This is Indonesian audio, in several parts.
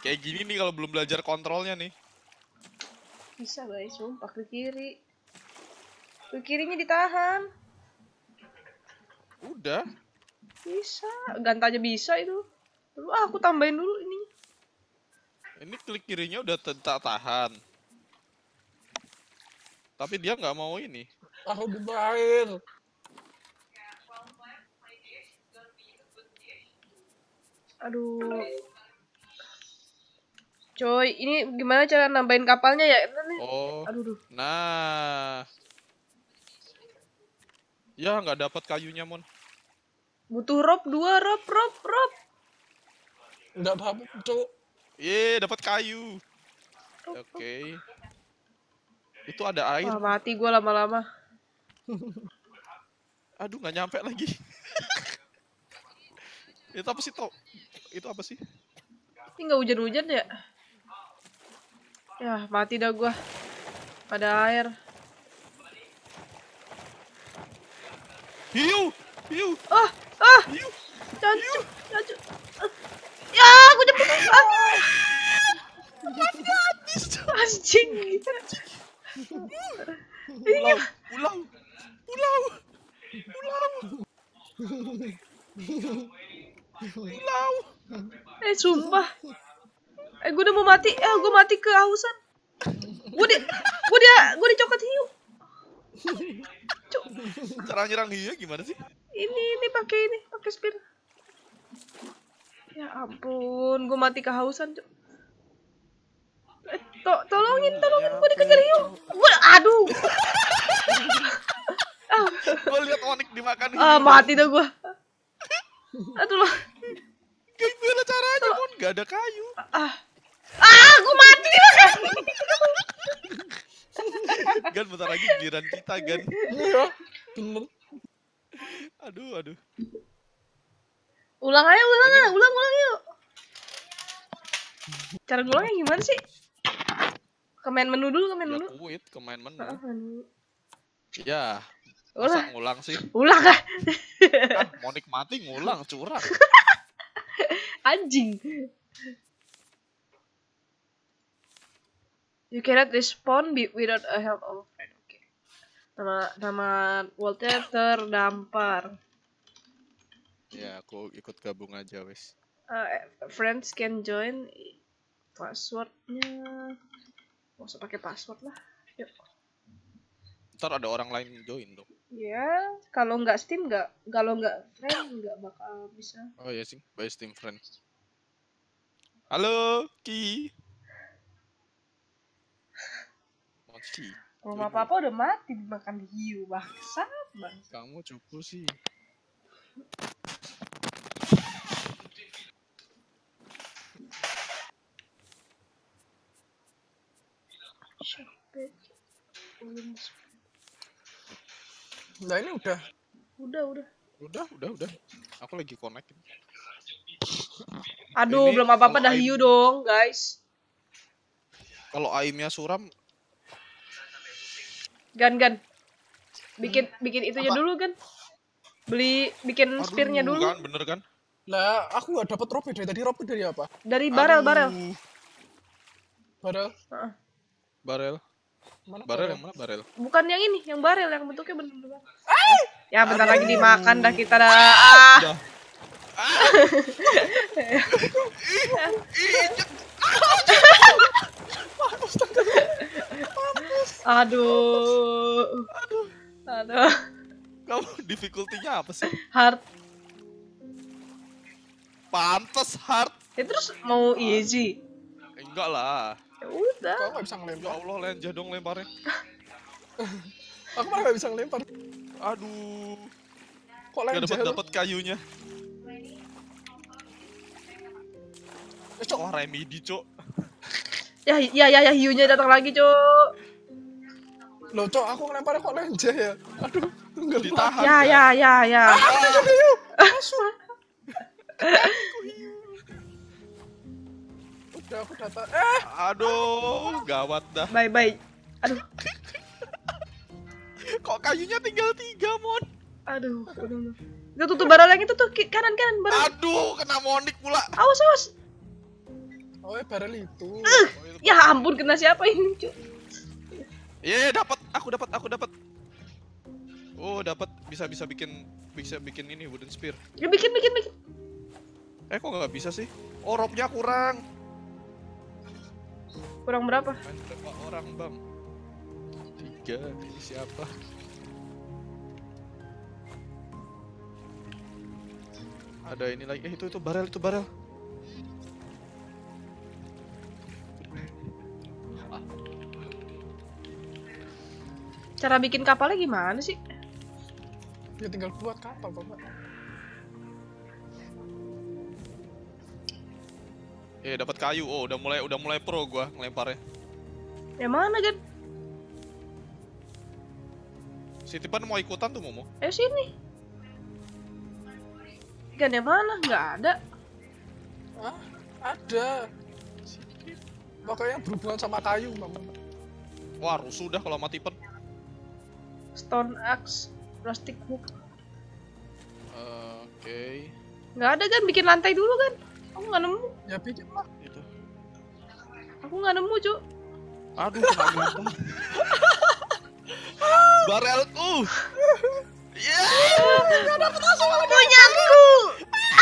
Kayak gini nih kalau belum belajar kontrolnya nih. Bisa guys, sumpah ke kiri. Ke kirinya ditahan. Udah. Bisa, ganta aja bisa itu. Dulu ah, aku tambahin dulu ini. Ini klik kirinya udah tak tahan. Tapi dia nggak mau ini. Aku dibayar. Aduh. Coy, ini gimana cara nambahin kapalnya ya? Ini- Oh, Aduh, duh. nah. Ya nggak dapat kayunya mon. Butuh rope dua, rope, rope, rope. Enggak dapat, Cuk. Ye, dapat kayu. Oke. Itu ada air. Wah, mati gua lama-lama. Aduh, nggak nyampe lagi. itu apa sih, Tok? Itu apa sih? Ini nggak hujan-hujan ya? Ya, mati dah gua. Pada air. Hiu! Hiu! Ah, ah, Hiu! cacu, cacu. Ya, aku jemput. Ah. Anjing. Pulau! Pulau! Pulau! Pulau! Pulau! Eh, sumpah. Eh, gue udah mau mati. Eh, gue mati kehausan. Gue di, gue dia, gue dicokot hiu. Cuk, Cara nyerang hiu gimana sih? ini, ini pakai ini, pakai spear. Ya ampun, gue mati kehausan, cuk. Eh, to tolongin, tolongin, gue dikejar hiu. Gue, aduh. ah, Gue lihat Onik dimakan hiu. ah, mati dah gue. Aduh loh. Gimana caranya, Mon? Gak ada kayu. Ah, ah, gue mati dimakan. Gan, bentar lagi giliran kita, Gan. Iya. Bener. Aduh, aduh. Ulang aja, ulang aja, ulang, ulang yuk. Cara ngulangnya gimana sih? Ke main menu dulu, ke main Ya menu. quit ke main menu. Ah, menu. Ya, Ulang, masa ngulang sih? ulang ah. Ah, mau nikmati ngulang, curang. Anjing. You cannot respawn be- without a help of a friend. Oke. Nama nama worldnya terdampar. Ya, aku ikut gabung aja, wes. Uh, friends can join. Passwordnya. Gak usah pakai password lah. Yuk. Ntar ada orang lain join dong. Ya, kalau nggak Steam nggak, kalau nggak friend nggak bakal bisa. Oh iya sih, by Steam Friend. Halo, Ki. Mochi, Rumah papa udah mati dimakan hiu, bangsat bang. kamu cupu sih. Nah, ini udah. Udah, udah. Udah, udah, udah. Aku lagi connect. Aduh, Ini belum apa-apa dah hiu dong, guys. Kalau aimnya suram, Gan, gan. Bikin bikin itunya Apa? dulu, gan. Beli bikin aduh, spearnya dulu. kan, bener kan? Lah, aku nggak dapat rope dari tadi. Rope dari apa? Dari barel, barel. Aduh, Padahal Heeh. Barel. mana? Barel yang mana barel? Bukan yang ini, yang barel yang bentuknya bener-bener. Ya, bentar lagi dimakan dah kita dah. Ah. Udah. Aduh. Aduh. Kamu difficulty-nya apa sih? Hard. Pantes hard. Ya terus mau easy. Enggak lah. Ya udah. Kau nggak bisa Ya ngelempar. Allah, lenja dong lemparnya. Aku malah nggak bisa ngelempar. Aduh. Kok Gak lenja? dapat lu? dapat kayunya. Eh, Cok. Wah, remedy, Cok. Ya, ya, ya, ya, hiunya datang lagi, Cuk. Loh, Cok, aku ngelemparnya kok lenja ya? Aduh, tunggal Ditahan. Ya, kan? ya, ya, ya. Udah, aku data. Eh, Aduh, gawat dah. Bye, bye. Aduh, Kok kayunya tinggal tiga, Mon? aduh. aduh. Itu tuh, tuh yang itu tuh kanan kanan. Aduh, kena Monik pula. Awas, awas. Oh, ya barel itu. Oh, itu Ya ampun kena siapa ini, Cuk? Iya, dapat. Aku dapat, aku dapat. Oh, dapat bisa bisa bikin bisa bikin ini wooden spear. Ya bikin bikin bikin. Eh, kok nggak bisa sih? Oh, kurang. Kurang berapa? Main berapa orang, Bang? Tiga. Ini siapa? Ada ini lagi. Eh, itu itu barel, itu barel. Cara bikin kapalnya gimana sih? Ya tinggal buat kapal, Bapak. Eh, dapat kayu. Oh, udah mulai udah mulai pro gua ngelemparnya. Ya mana, Gan? Si Tipan mau ikutan tuh, Momo. Eh sini. Gan yang mana? Nggak ada. Ah, ada. Pokoknya berhubungan sama kayu, Bang. Wah, rusuh dah kalau sama Tipan. Stone axe, plastic hook. Eh, Oke. Nggak ada kan? Bikin lantai dulu kan? Aku nggak nemu. Ya bikin lah. Itu. Aku nggak nemu, Cuk. Aduh, ganteng. Barelku. Ya. Punyaku.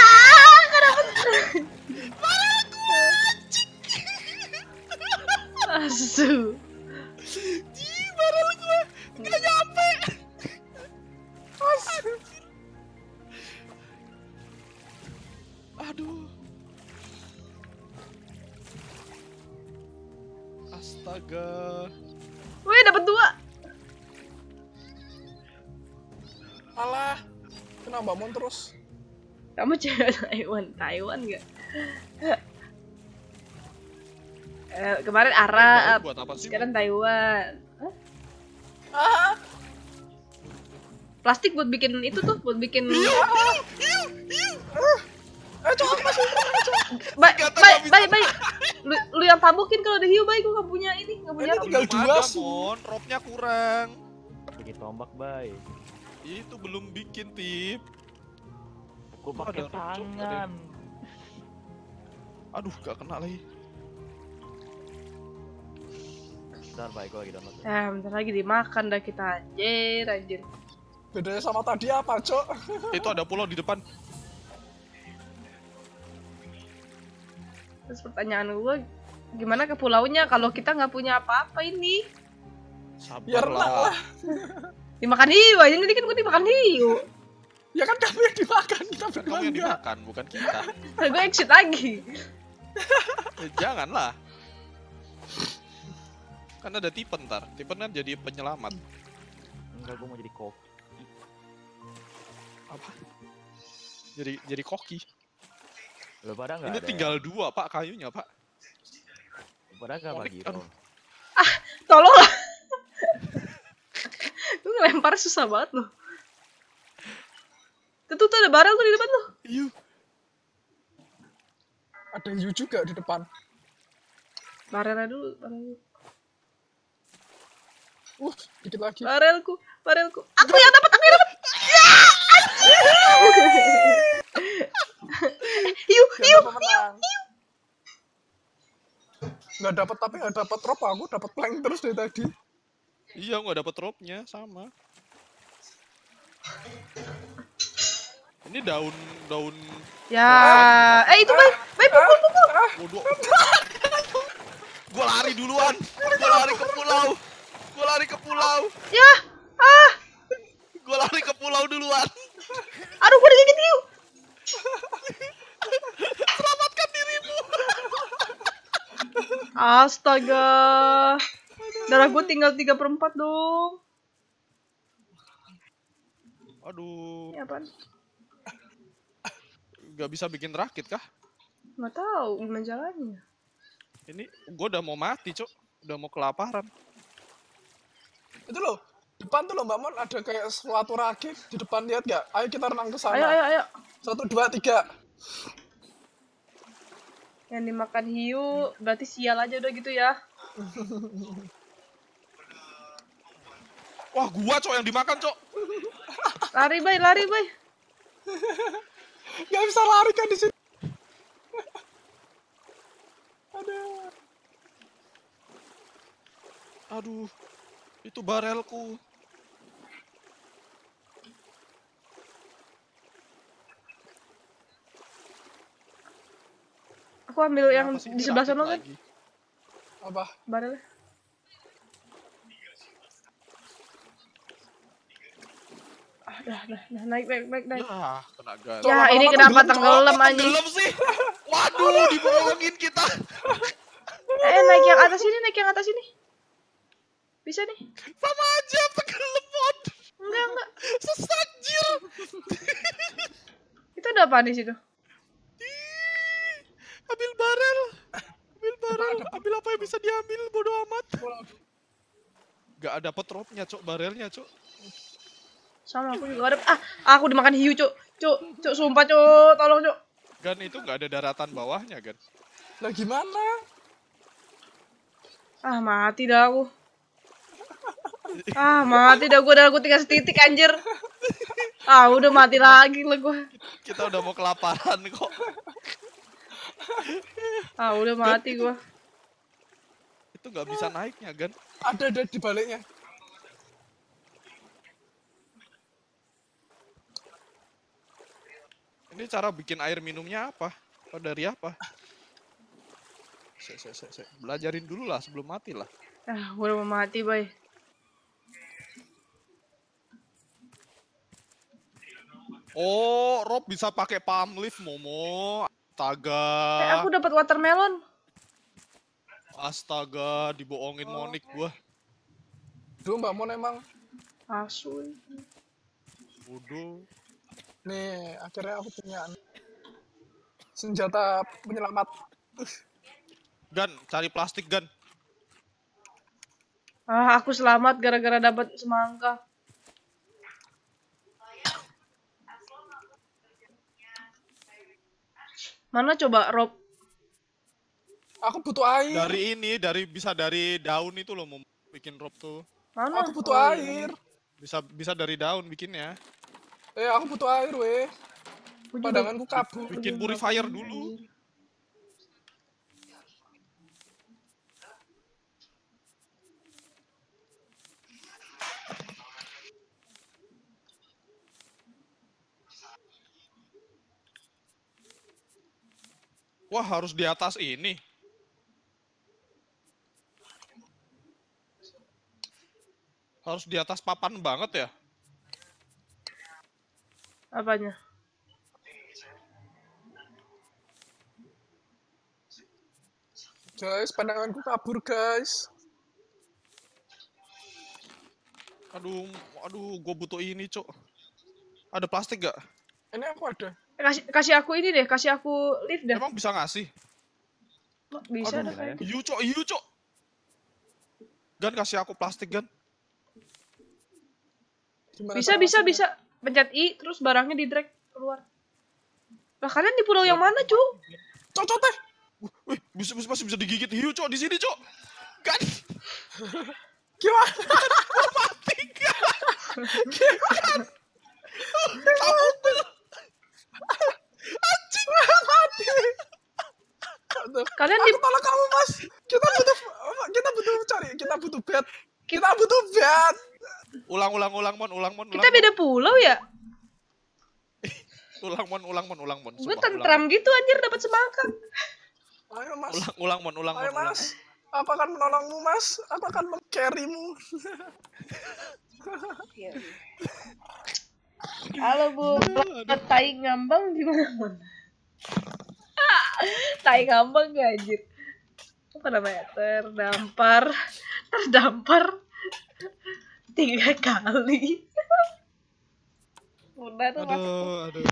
Kamu cewek Taiwan, Taiwan nggak? Eh, kemarin Arab, Buat apa sih? sekarang Taiwan. Hah? Ah, Plastik buat bikin itu tuh, buat bikin. eh coba masih Baik, baik, baik, baik. Lu, lu yang tabukin kalau ada hiu baik, gue nggak punya ini, nggak punya. Ini tinggal dua sih. Mon. Rope-nya kurang. Bikin tombak, bay. Itu belum bikin tip. Gue pakai tangan. Aduh, gak kena lagi. Bentar, bay, gue lagi download. Eh, bentar lagi dimakan dah kita anjir, anjir. bedanya sama tadi apa, Cok? Itu ada pulau di depan. Terus pertanyaan gue, gimana ke pulaunya kalau kita nggak punya apa-apa ini? Sabar Ya lah. Dimakan hiu aja, tadi kan gue dimakan hiu. Ya kan kamu yang dimakan, kita berdua kamu yang enggak. dimakan, bukan kita. Nah, gue exit lagi. Eh, janganlah. Kan ada Tipen ntar. Tipen kan jadi penyelamat. Enggak, gue mau jadi koki. Apa? Jadi jadi koki. Lo pada nggak Ini ada tinggal dua pak kayunya pak. Ya? Pada nggak Konik, bagi aduh. roll. Tolonglah. gue ngelempar susah banget loh. Tuh, tuh, ada barel tuh di depan tuh. Iya. Ada hiu juga di depan. Barelnya dulu, barelnya. Uh, dikit lagi. Barelku, barelku. Aku yang dapat, aku yang dapat. Ya, hiu, hiu. Siapa pemenang? Nggak dapat tapi nggak dapat rope aku dapat plank terus dari tadi. Iya nggak dapet rope-nya sama. Ini daun daun Ya, eh itu baik, baik pukul, pukul. Waduh. gua lari duluan. Gua lari ke pulau. Gua lari ke pulau. Ya, ah, Gua lari ke pulau duluan. aduh gue digigit hiu. Selamatkan dirimu. Astaga. Darah gue tinggal 3 per 4 dong. Aduh, Ini apaan? Nggak bisa bikin rakit kah? Nggak tahu gimana jalannya. Ini gua udah mau mati, Cok. Udah mau kelaparan. Itu loh, depan tuh loh Mbak Mon ada kayak suatu rakit di depan lihat nggak? Ayo kita renang ke sana. Ayo, ayo, ayo. Satu, dua, tiga. Yang dimakan hiu berarti sial aja udah gitu ya. Wah, gua, Cok, yang dimakan, Cok. Lari, bay, lari, bay. Nggak bisa lari kan di sini. Aduh. Aduh. Itu barelku. Aku ambil yang Kenapa di sebelah sana kan? Apa? barelnya. Ah, dah, dah, dah, naik, naik, naik, naik. Ya, kena gas. Ya, ini kenapa tenggelam, tenggelam anjing? Tenggelam sih. Waduh, dibohongin kita. Eh, naik yang atas ini, naik yang atas ini. Bisa nih? Sama aja tenggelam mod. Enggak, enggak. Sesat jir. Itu ada apa di situ? Ambil barel. Ambil barel. Ambil apa yang bisa diambil bodo amat. Gak ada dropnya, cok barelnya, cok. Sama aku juga ada. Ah, aku dimakan hiu, Cuk. Cuk, Cuk, sumpah, Cuk. Tolong, Cuk. Gan itu nggak ada daratan bawahnya, Gan. Lah gimana? Ah, mati dah aku. Ah, mati dah gua dah aku tinggal setitik anjir. Ah, udah mati lagi lah gua. Kita udah mau kelaparan kok. Ah, udah mati gua. Itu nggak bisa naiknya, Gan. Ada ada di baliknya. Ini cara bikin air minumnya apa? Atau dari apa? Se, se, se. Belajarin dulu lah sebelum mati lah. Ah, udah mau mati, boy. Oh, Rob bisa pakai palm leaf, Momo. Astaga. Eh, aku dapat watermelon. Astaga, dibohongin Monik gua. Duh Mbak Mon emang. Asu. Bodoh. Nih, akhirnya aku punya senjata penyelamat. Gan, cari plastik, Gan. Ah, aku selamat gara-gara dapat semangka. Mana coba Rob? Aku butuh air. Dari ini, dari bisa dari daun itu loh mau bikin Rob tuh. Mana? Aku butuh Oh, iya. air. Bisa bisa dari daun bikinnya. Eh, aku butuh air, weh. Padanganku kabur. Bikin purifier dulu. Wah, harus di atas ini. Harus di atas papan banget ya? Apanya? Guys, pandanganku kabur, guys. Aduh, aduh, gue butuh ini, cok. Ada plastik gak? Ini aku ada. Eh, Kasih kasih aku ini deh, kasih aku lift dah. Emang bisa ngasih? Bisa Aduh, dah kayaknya. Hiu, cok, hiu, cok. Gan, kasih aku plastik, Gan. Gimana Bisa bisa masuknya? bisa. Pencet I terus barangnya di drag keluar. Lah kalian di pulau yang mana, cu? Cocok teh. Wih, bisa, bisa, masih bisa digigit hiu, cok, di sini, cok. Gan, Gimana? mati. Gan. Kamu tuh. Anjing. Mati. Kalian di Aku tolong kamu, Mas. Kita butuh kita butuh cari, kita butuh bed. Kita butuh bed. Ulang, ulang, ulang, mon, ulang, mon, ulang. kita beda pulau ya? Ulang, mon, ulang, mon, ulang, mon. Gue tentram gitu anjir dapat semangka. Ayo, Mas. Ulang, ulang, mon, ulang, Ayo, mon, ulang. Mas. Aku akan menolongmu, Mas. Aku akan meng-carry-mu. Halo Bu, tai ngambang gimana Mon? tai ngambang gak anjir? Apa namanya? Terdampar, terdampar tiga kali. Udah tuh. Aduh, aduh.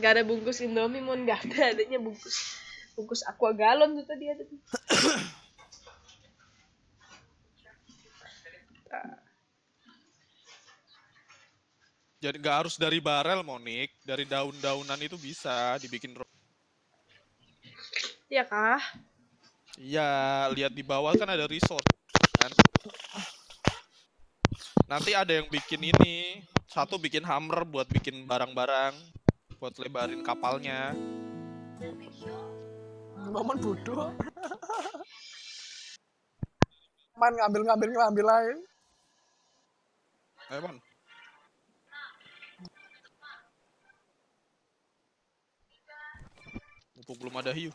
Gak ada bungkus Indomie Mon, gak ada adanya bungkus bungkus aqua galon tuh tadi ada tuh. Jadi nggak harus dari barel, Monik. Dari daun-daunan itu bisa dibikin Iya kah? Iya, lihat di bawah kan ada resort kan. Nanti ada yang bikin ini. Satu bikin hammer buat bikin barang-barang, buat lebarin kapalnya. Maman bodoh. Man ngambil-ngambil ngambil aja. Ayo man. Mumpung belum ada hiu.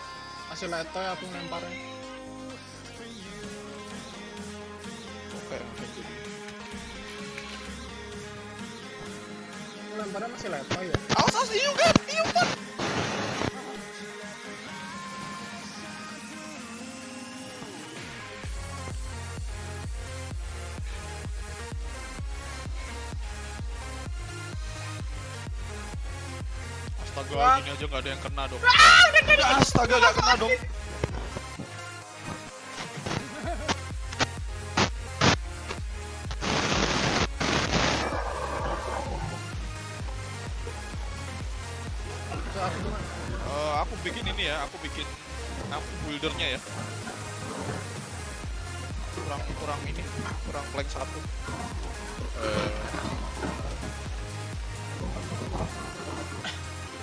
masih letoy aku ngelemparnya. Oke. Lemparnya masih letoy ya. Awas, awas, hiu kan? Hiu kan? Aja nggak ada yang kena dong. Astaga, nggak kena dong. So, aku bikin ini ya, aku bikin aku buildernya ya. Kurang kurang ini, kurang plank satu. Eh,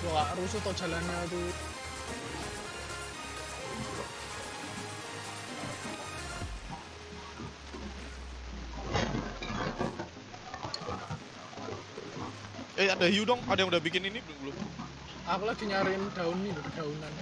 gua gak rusuh tuh jalannya tuh. eh ada hiu dong, ada yang udah bikin ini belum? Aku lagi nyariin daun ini, daunan.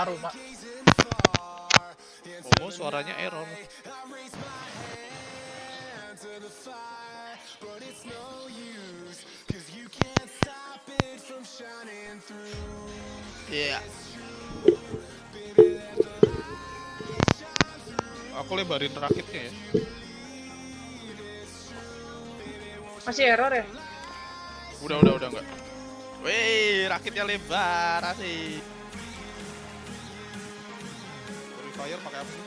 Suara pak. Oh, suaranya error. Iya. Aku lebarin rakitnya ya. Masih error ya? Udah, udah, udah enggak. Wih, rakitnya lebar asik. Purifier pakai apa sih?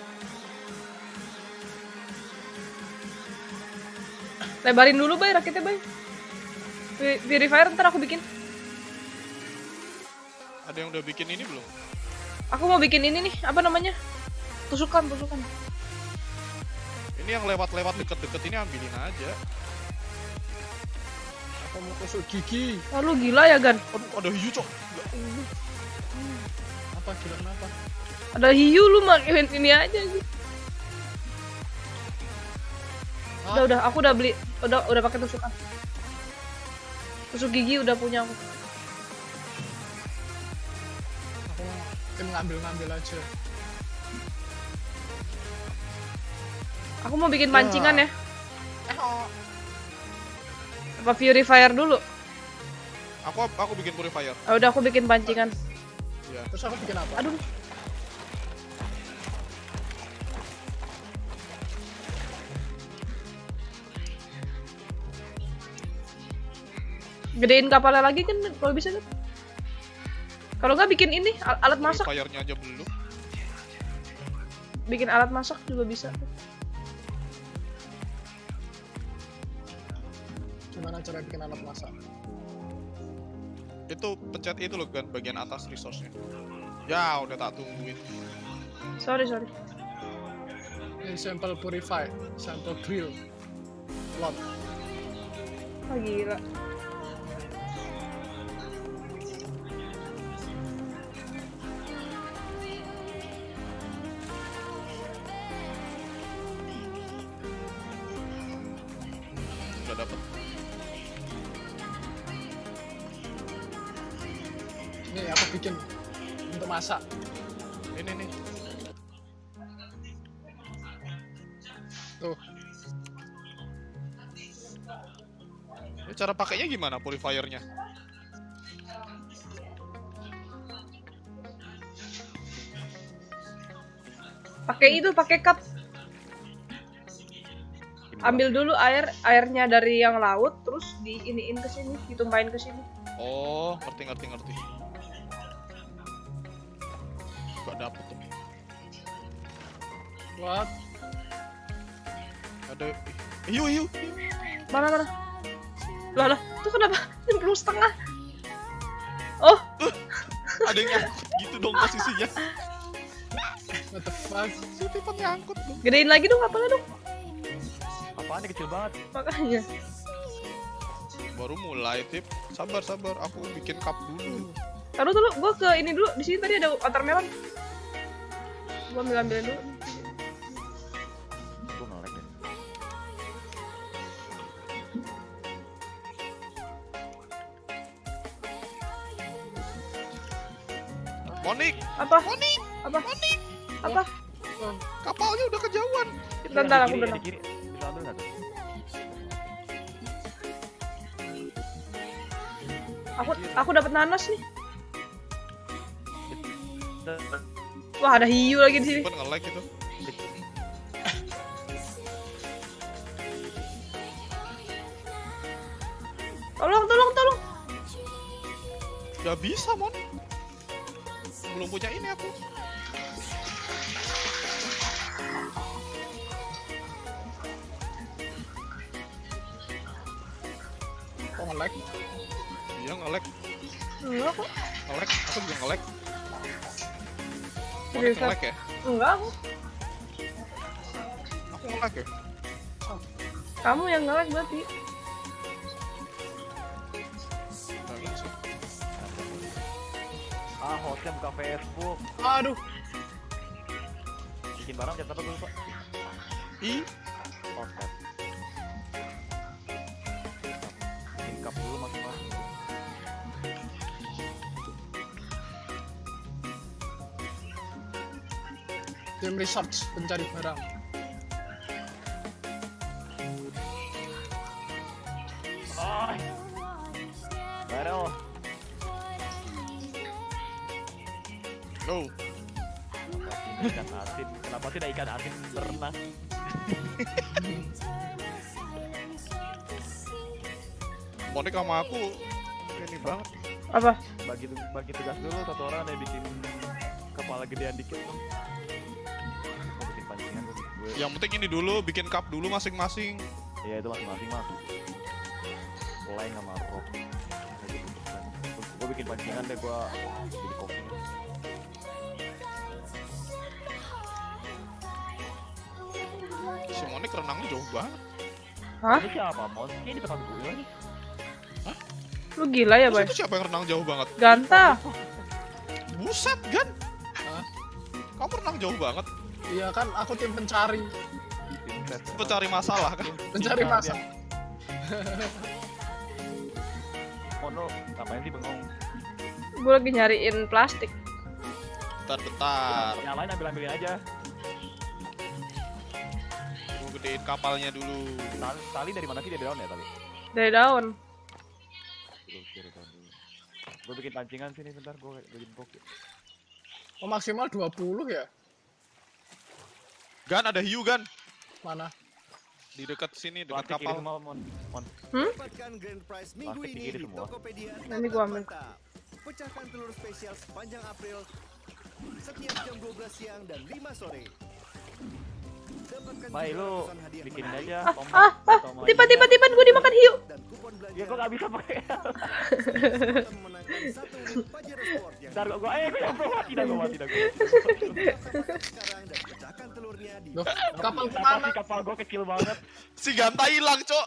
Lebarin dulu bay rakitnya bay. Purifier ntar aku bikin. Ada yang udah bikin ini belum? Aku mau bikin ini nih, apa namanya? Tusukan, tusukan. Ini yang lewat-lewat deket-deket ini ambilin aja. Aku mau tusuk gigi. Wah lu gila ya Gan. Aduh, ada hiu cok. Apa gila kenapa? Ada hiu lu makin ini aja sih. Udah udah, aku udah beli, udah udah pakai tusukan. Tusuk gigi udah punya aku. Aku tim ngambil-ngambil aja. Aku mau bikin pancingan ya. Oh. Apa purifier dulu? Aku aku bikin purifier. Ah, udah aku bikin pancingan. Ya. Terus aku bikin apa? Aduh. Gedein kapalnya lagi kan kalau bisa kan? Kalau nggak bikin ini al- alat masak, Purifiernya aja belum. bikin alat masak juga bisa. Gimana cara bikin alat masak? Itu pencet itu loh kan bagian atas resource-nya. Ya, udah tak tungguin. Sorry sorry. Ini sample purify, sample grill, lot. Oh gila. Gimana purifiernya? Pakai itu, pakai cup. Ambil dulu air, airnya dari yang laut, terus diiniin ke sini, ditumpahin ke sini. Oh, ngerti ngerti ngerti. Gak dapet tuh. What? Ada hiu hiu. Mana mana? Lah lah, tuh kenapa nyemplung setengah? Oh, Ada yang nyangkut gitu dong posisinya. What the fuck? Si tipe nyangkut dong. gedein lagi dong apalnya dong. Apaan kecil banget? Makanya. Baru mulai tip. Sabar sabar, aku bikin cup dulu. Taruh dulu, gua ke ini dulu. Di sini tadi ada watermelon. Gua ambil ambilin dulu. Monik, Apa? Monik, Apa? Monik. Apa? Kapalnya udah kejauhan. Bentar, bentar, aku kiri, bentar. Bisa ambil nggak tuh? Aku aku dapat nanas nih. Wah, ada hiu lagi di sini. Nge-like itu. Tolong, tolong, tolong. Gak bisa, Mon. Belum punya ini aku. Kok nge-lag? Iya nge-like, Enggak kok. nge-like. Aku juga. Monik Seriusan? nge-like ya? Enggak aku. Aku nge-like ya? Kamu yang ngelek berarti. Hostnya buka Facebook. Aduh. Bikin barang jam berapa gue lupa? Ih, Hostnya. Bikin cup dulu masing-masing. Tim research pencari barang. Berenang? Monik sama aku ini banget. Apa? Bagi bagi tugas dulu satu orang ada yang bikin kepala gedean dikit tuh. Bikin pancingan gue. gue Yang penting ini dulu, bikin cup dulu masing-masing. Iya itu masing-masing mas. Lain sama rock. Gue bikin pancingan deh gue jadi koki. Si Monik renangnya jauh banget. Hah? Ini siapa? Mon? Ini di tempat gue lagi. Lu gila ya, itu siapa yang renang jauh banget? Ganta. Buset, Gan. Hah? Kamu renang jauh banget. Iya kan aku tim pencari. Pencari masalah kan? Pencari masak. Mon lo ngapain sih bengong? Gue lagi nyariin plastik. Bentar, bentar. Yang lain ambil ambilin aja. Gedein kapalnya dulu. Tali, tali dari mana sih dari daun ya tali? Dari daun. Gue bikin pancingan sini bentar gue bikin koki. Oh maksimal 20 ya? Gan, ada hiu, Gan. Mana? Di dekat sini, dekat Plastik kapal. semua Mon. Mon. Dapatkan grand prize minggu Plastik ini di semua. Tokopedia. Nanti gua ambil. Pecahkan telur spesial sepanjang April setiap jam 12 siang dan 5 sore. Juga lu menarik aja Ah, ah, ah. Tiba-tiba tiba gue dimakan hiu. Ya gue gak bisa pakai. Ntar gue eh gue yang bawa tidak gue mati dah gue. dapatkan sekarang dan pecahkan telurnya di Loh, kapal ke mana? kapal gue kecil banget. Si Ganta hilang, Cok.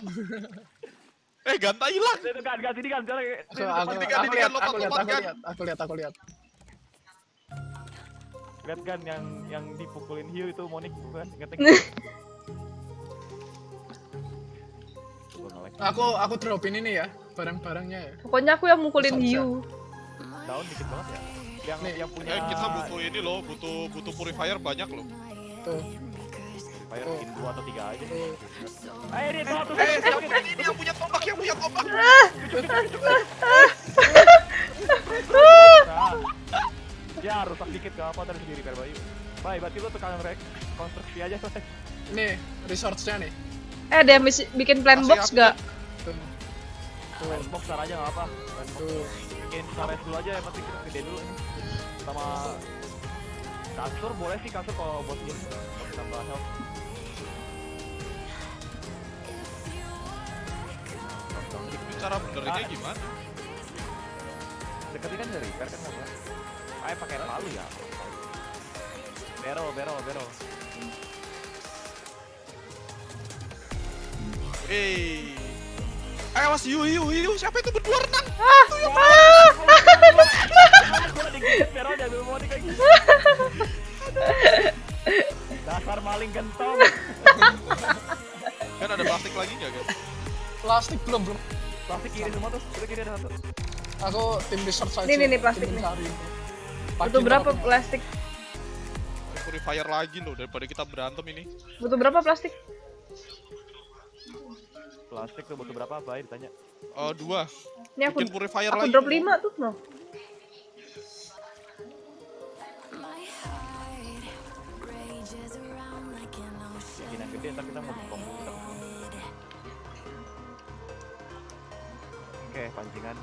eh, Ganta hilang. Kan kan kan Ini kan, aku ini lihat, kan, lompat, aku lihat, lompat, aku lihat, aku lihat, lihat. Kan yang yang dipukulin hiu itu Monik bukan ngelek. Aku aku dropin ini ya, barang-barangnya ya. Pokoknya aku yang mukulin. Hiu. Daun dikit banget ya. Yang Nih. yang punya Eh kita butuh ini loh, butuh butuh purifier banyak loh. Tuh. Bayar bikin dua atau tiga aja. tuh. Ayo ini tuh tuh. Eh siapa ini ini yang punya tombak yang punya tombak. Ya rusak dikit gak apa tadi sendiri repair bayu. Baik, berarti lu tukang rek konstruksi aja Bay. Nih, resource-nya nih. Eh, ada yang bikin plan Kasih box aku gak? Tuh. Plan box ntar aja gak apa. Plan box. Tuh. Bikin storage dulu aja, yang penting kita gede dulu ini. Sama kasur boleh sih kasur kalau buat ini. Buat tambah health. Cara benerinnya gimana? Deketin kan dari repair kan apa. Ayo pakai palu ya. Barrel, barrel, barrel. Eh. Ayo mas Yu Yu Yu siapa itu berdua renang? Digigit barrelnya, gue mau kayak gitu. Dasar maling gentong. Kan ada plastik lagi nggak kan? Plastik belum belum. Plastik kiri semua tuh, kiri ada satu. Aku tim research aja. Nih, nih, nih, plastik nih. Butuh berapa plastik? Purifier lagi loh daripada kita berantem ini. Butuh berapa plastik? Plastik tuh butuh berapa, Bay? Ditanya. Oh dua. Ini aku Bikin purifier aku lagi. drop loh. 5 tuh, no. Bikin yang gede, ntar kita mau buka komputer. Oke, pancingan.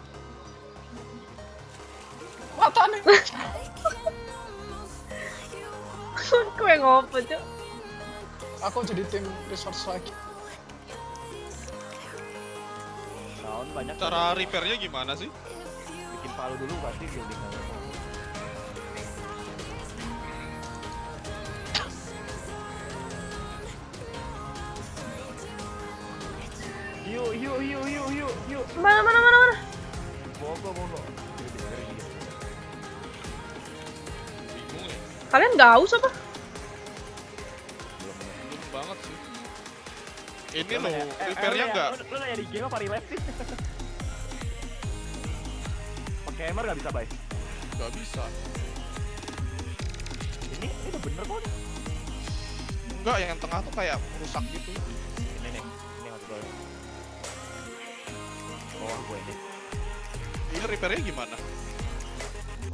Mata nih. Kau yang ngopo, Cok? Aku jadi tim resource lagi. Daun banyak. Cara repairnya gimana sih? bikin palu dulu pasti building Yuk, yuk, yuk, yuk, yuk, yuk. Mana, mana, mana, mana? Bogo. Bingung ya. Kalian nggak haus apa? Ini loh, nanya- eh, repairnya enggak. Lu lu nanya di game apa relax sih? Pakai hammer nggak bisa, Bay? Enggak bisa. Ini, ini udah bener kok. nih. Enggak, yang tengah tuh kayak rusak gitu. Ini nih, ini maksud gue. Bawah gue ini. Ini repairnya gimana?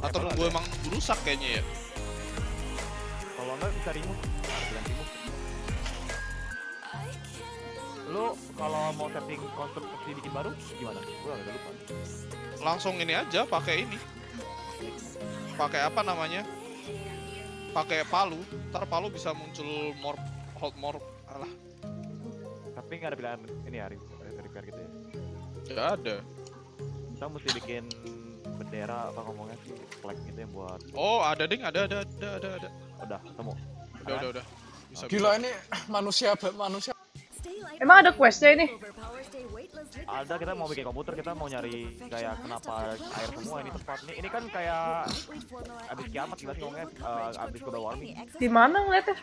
Atau ada. emang rusak kayaknya ya? Kalau enggak bisa remove, Lu kalau mau setting konstruksi bikin baru gimana? Gua agak lupa. Langsung ini aja pakai ini. Pakai apa namanya? Pakai palu. Ntar palu bisa muncul more hold more alah Tapi nggak ada pilihan ini ya, repair, gitu ya. nggak ada. Kita mesti bikin bendera apa ngomongnya sih, flag gitu yang buat Oh ada ding ada ada ada ada ada. udah ketemu. Udah udah udah. Bisa Gila ini manusia manusia. Emang ada questnya ini? Ada kita mau bikin komputer, kita mau nyari kayak kenapa air semua ini tempat ini. Ini kan kayak abis kiamat gila sih ngomongnya, eh, abis global warming. Di mana ngeliatnya?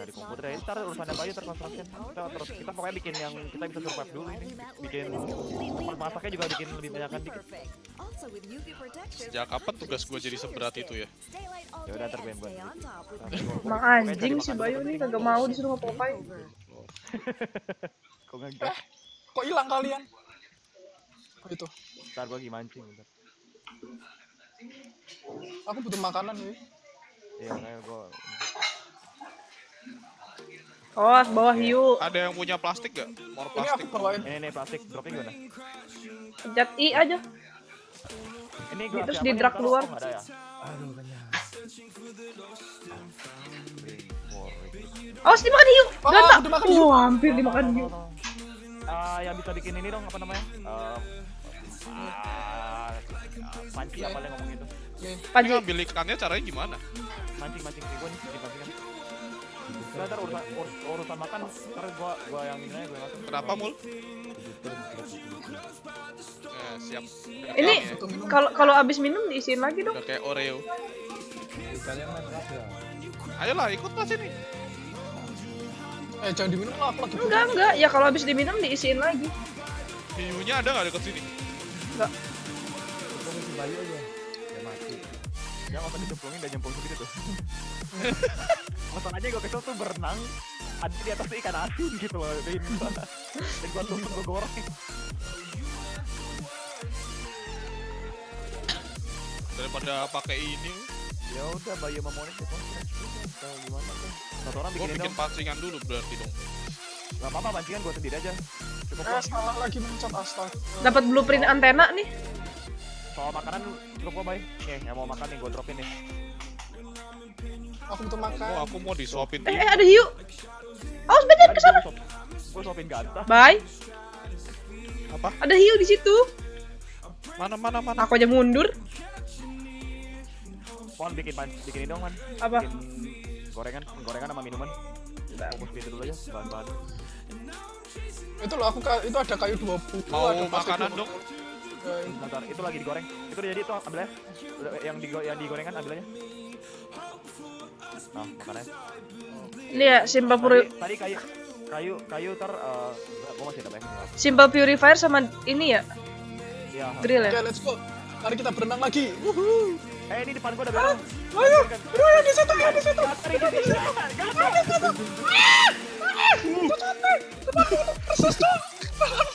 dari komputer ya ntar urusan apa aja terkonstruksi kita terus kita pokoknya bikin yang kita bisa survive dulu ini bikin tempat masaknya juga bikin lebih banyak kan dikit Sejak kapan tugas gue jadi seberat itu ya? ya udah ntar gue yang buat Emang anjing si Bayu nih kagak mau disuruh ngapain. Kok nggak gas Kok hilang kalian? Oh, itu. ntar gue lagi mancing bentar Aku butuh makanan nih. iya kayak gue Oh, bawah hiu. Ada yang punya plastik gak? More Ini aku plastik. bawain. ini nih plastik dropnya gimana Pencet I aja. ini gue Terus di drag keluar. ada ya Awas dimakan hiu. Gata. udah makan hiu. Wah, hampir dimakan hiu. Ah, yang bisa bikin ini dong apa namanya Eh, ah, panci apa yang ngomong itu Nih. Ini Panji. ngambil ikannya caranya gimana? mancing mancing gue nih di pancingan Nggak, ntar urusan, ur- urusan makan, ntar gua, gua yang ini gua yang makan. Kenapa mul? Eh, siap. Ini Ya, kalau kalau abis minum diisiin lagi dong. udah kayak Oreo. Ayolah ikut lah sini. Eh jangan diminum lah, aku lagi. Enggak, enggak. Ya kalau habis diminum diisiin lagi. Hiunya ada nggak deket sini? Enggak. Tunggu si Bayu aja. Ya mati. Ya usah dicemplungin dan nyemplung segitu tuh. Masalahnya gue kesel tuh berenang ada di atas ikan asin gitu loh gua dan gua tutup gua goreng Daripada pakai ini, ya udah Bayu sama Monik ya Tahu gimana tuh satu orang bikin dong pancingan dulu berarti dong. nggak apa-apa pancingan gue sendiri aja cukup Eh salah lagi mencet astaga. Dapat blueprint antena nih. soal makanan cukup kok Bay nih yang mau makan nih gue dropin nih Aku butuh Oh, makan. aku mau disuapin Eh, eh ada hiu. Awas banyak ke sana. gue sopin gantah Bye. Apa? Ada hiu di situ. Mana mana mana? Aku aja mundur. Pon bikin pan bikin ini dong man Apa? bikin gorengan gorengan sama minuman fokus itu dulu aja bahan-bahan Itu loh aku itu ada kayu 20. Mau ada makanan 20. dong? Eh, Bentar, itu lagi digoreng. Itu jadi tuh ambil aja. Yang di yang digorengan ambil aja. Nah, makannya. Ini ya simple puri tadi kayu kayu kayu ter uh, gua masih ada banyak. simple purifier sama ini ya Iya. grill Oke, ya. let's go. Mari kita berenang lagi. Wuhu. Eh, ini depan gua ada barang. Ayo, ayo di situ, ya di situ. Di.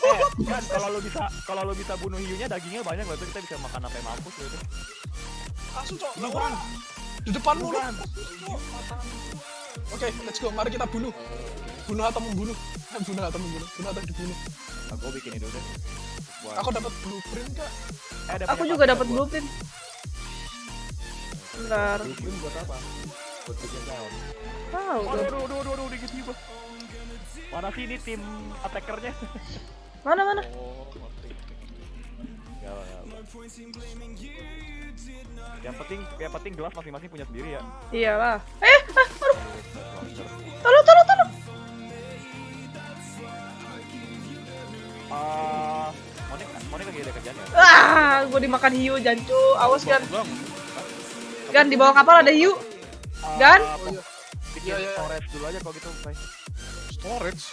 Eh, kan kalau lu bisa kalau lu bisa bunuh hiunya dagingnya banyak berarti kita bisa makan sampai mampus gitu. Langsung, Cok. Bukan. Di depan mulu. Oke, let's go. Mari kita bunuh. Bunuh atau membunuh? Bunuh atau membunuh? Bunuh atau dibunuh? Nah, gua bikin itu deh. Aku dapat blueprint kak. eh, Aku punya juga dapat blueprint. Bentar. Buat apa? Buat bikin daun. Tahu Waduh, tuh. aduh, aduh, aduh, aduh, dikit gua. Mana sih ini tim attackernya? Mana mana? Oh. Gak gak apa. Yang penting, yang penting gelas masing-masing punya sendiri ya. Iyalah. Eh, ah, aduh. Tolong, tolong, tolong. Ah, Monik, Monik lagi ada kerjaan ya? Ah, gue dimakan hiu, jancu. Awas. Bang, Gan di bawah kapal ada hiu. Gan? Ah, Oh iya. bikin Iya, iya. storage dulu aja kalau gitu, Bay. storage.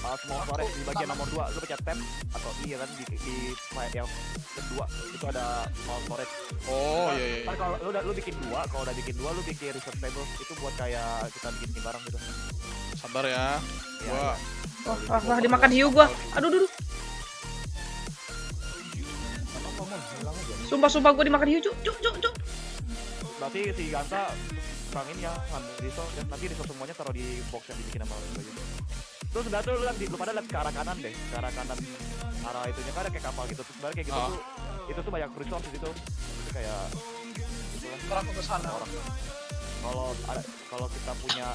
Ah, small storage di bagian nomor 2 lu pencet tab atau iya kan di di file yang kedua itu ada small storage. Oh iya iya. Ntar kalau lu udah lu bikin dua, kalau udah bikin dua lu bikin research table itu buat kayak kita bikin bikin barang gitu. Sabar ya. Gua Oh, ah, ah, dimakan hiu gua. Aduh, aduh, aduh. Sumpah, sumpah gue dimakan hiu, cuk, cuk, cuk, cuk. Berarti si Ganta kurangin ya ambil resource dan nanti resource semuanya taruh di box yang dibikin sama lu gitu. Terus sebelah tuh lu, liat di- lu pada lihat ke arah kanan deh, ke arah kanan arah itunya kan ada kayak kapal gitu. Terus kayak gitu Ah. tuh itu tuh banyak resource gitu. Itu kayak aku ke sana. orang. Kalau ada kalau kita punya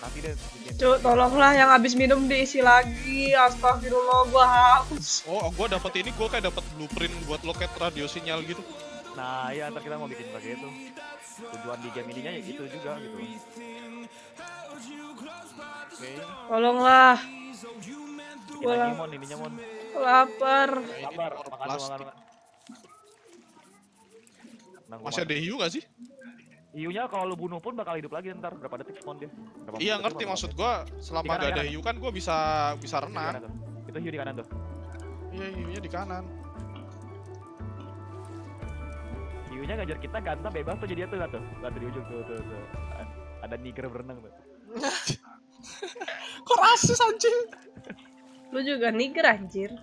nanti deh Cuk, tolonglah yang habis minum diisi lagi. Astagfirullah, gua haus. Oh, gua dapat ini, gua kayak dapat blueprint buat loket radio sinyal gitu. Nah, ya ntar kita mau bikin pakai itu. Tujuan di game ininya ya gitu juga gitu. Oke. Tolonglah. Bikin Gua lagi mon ininya mon. lapar. Orang makan plastik. makan Masih ada hiu gak sih? Hiunya kalau lu bunuh pun bakal hidup lagi ntar berapa detik spawn dia. Berapa Iya ngerti maksud gua selama gak ada hiu kan gua bisa bisa renang. Itu hiu di kanan tuh. Iya hiunya di kanan. Hiunya ngajar kita ganteng bebas tuh jadi tuh lihat tuh. Lihat di ujung tuh tuh tuh. Ada niger berenang tuh. Kok rasis anjing? Lu juga niger anjir.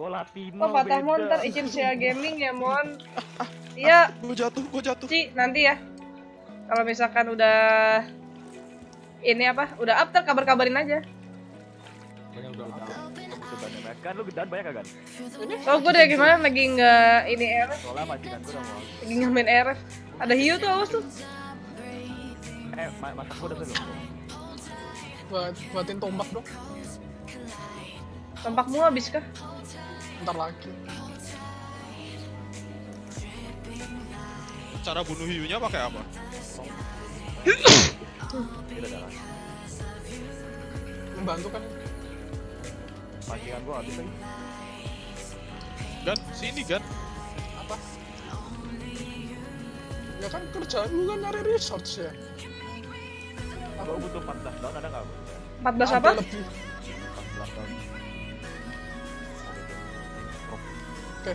Gua Latino Oh, kata Mon, ntar izin Sia Gaming ya, Mon. Iya, Gua jatuh, gua jatuh. Ci, nanti ya. Kalau misalkan udah ini apa? Udah up, kabar-kabarin aja. Banyak udah apa? Kan lu gedean banyak kan? Oh, gue udah gimana lagi nggak ini RF, Soalnya majikan gua udah mau. lagi nggak main RF. Ada hiu tuh, awas tuh. Eh, ma masak gua udah belum? Buat buatin tombak dong. Tampakmu habis kah? Ntar lagi. Cara bunuh hiunya pakai apa? Membantu kan? Majikan gua habis lagi. Gan, sini Gan. Apa? Ya kan kerjaan lu kan nyari research ya. Gua butuh 14 down ada nggak? 14 Ada apa? lebih. Oke,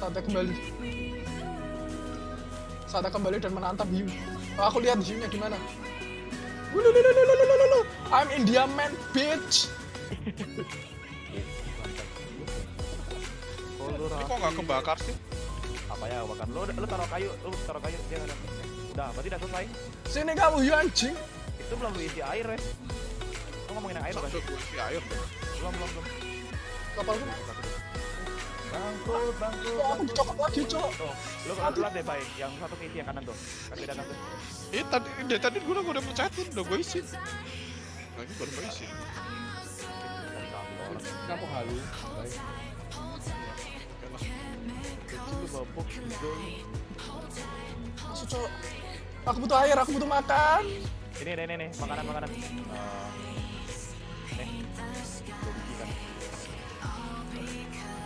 saatnya kembali. Saatnya kembali dan menantap hiu. Oh, aku lihat hiunya gimana. I'm India man, bitch. Ini kok nggak kebakar sih? apa ya bakar lu lu taruh kayu lu taruh kayu dia nggak ada udah berarti udah selesai Sini kamu hiu anjing. itu belum lu isi air ya lu ngomongin yang air kan gue isi air belum belum belum Kapalku. bangkrut bangkrut Oh, aku dicokot lagi, cok. tuh lu kalau telat deh baik yang satu ke isi yang kanan tuh kan beda kan tuh Eh tadi dari tadi gue udah gue udah mencetin, udah gue isi. Nah ini baru gue isi. Kenapa halu? Lu babok Masuk, cok. Aku butuh air, aku butuh makan. ini ini ini, nih makanan makanan. Eh, nih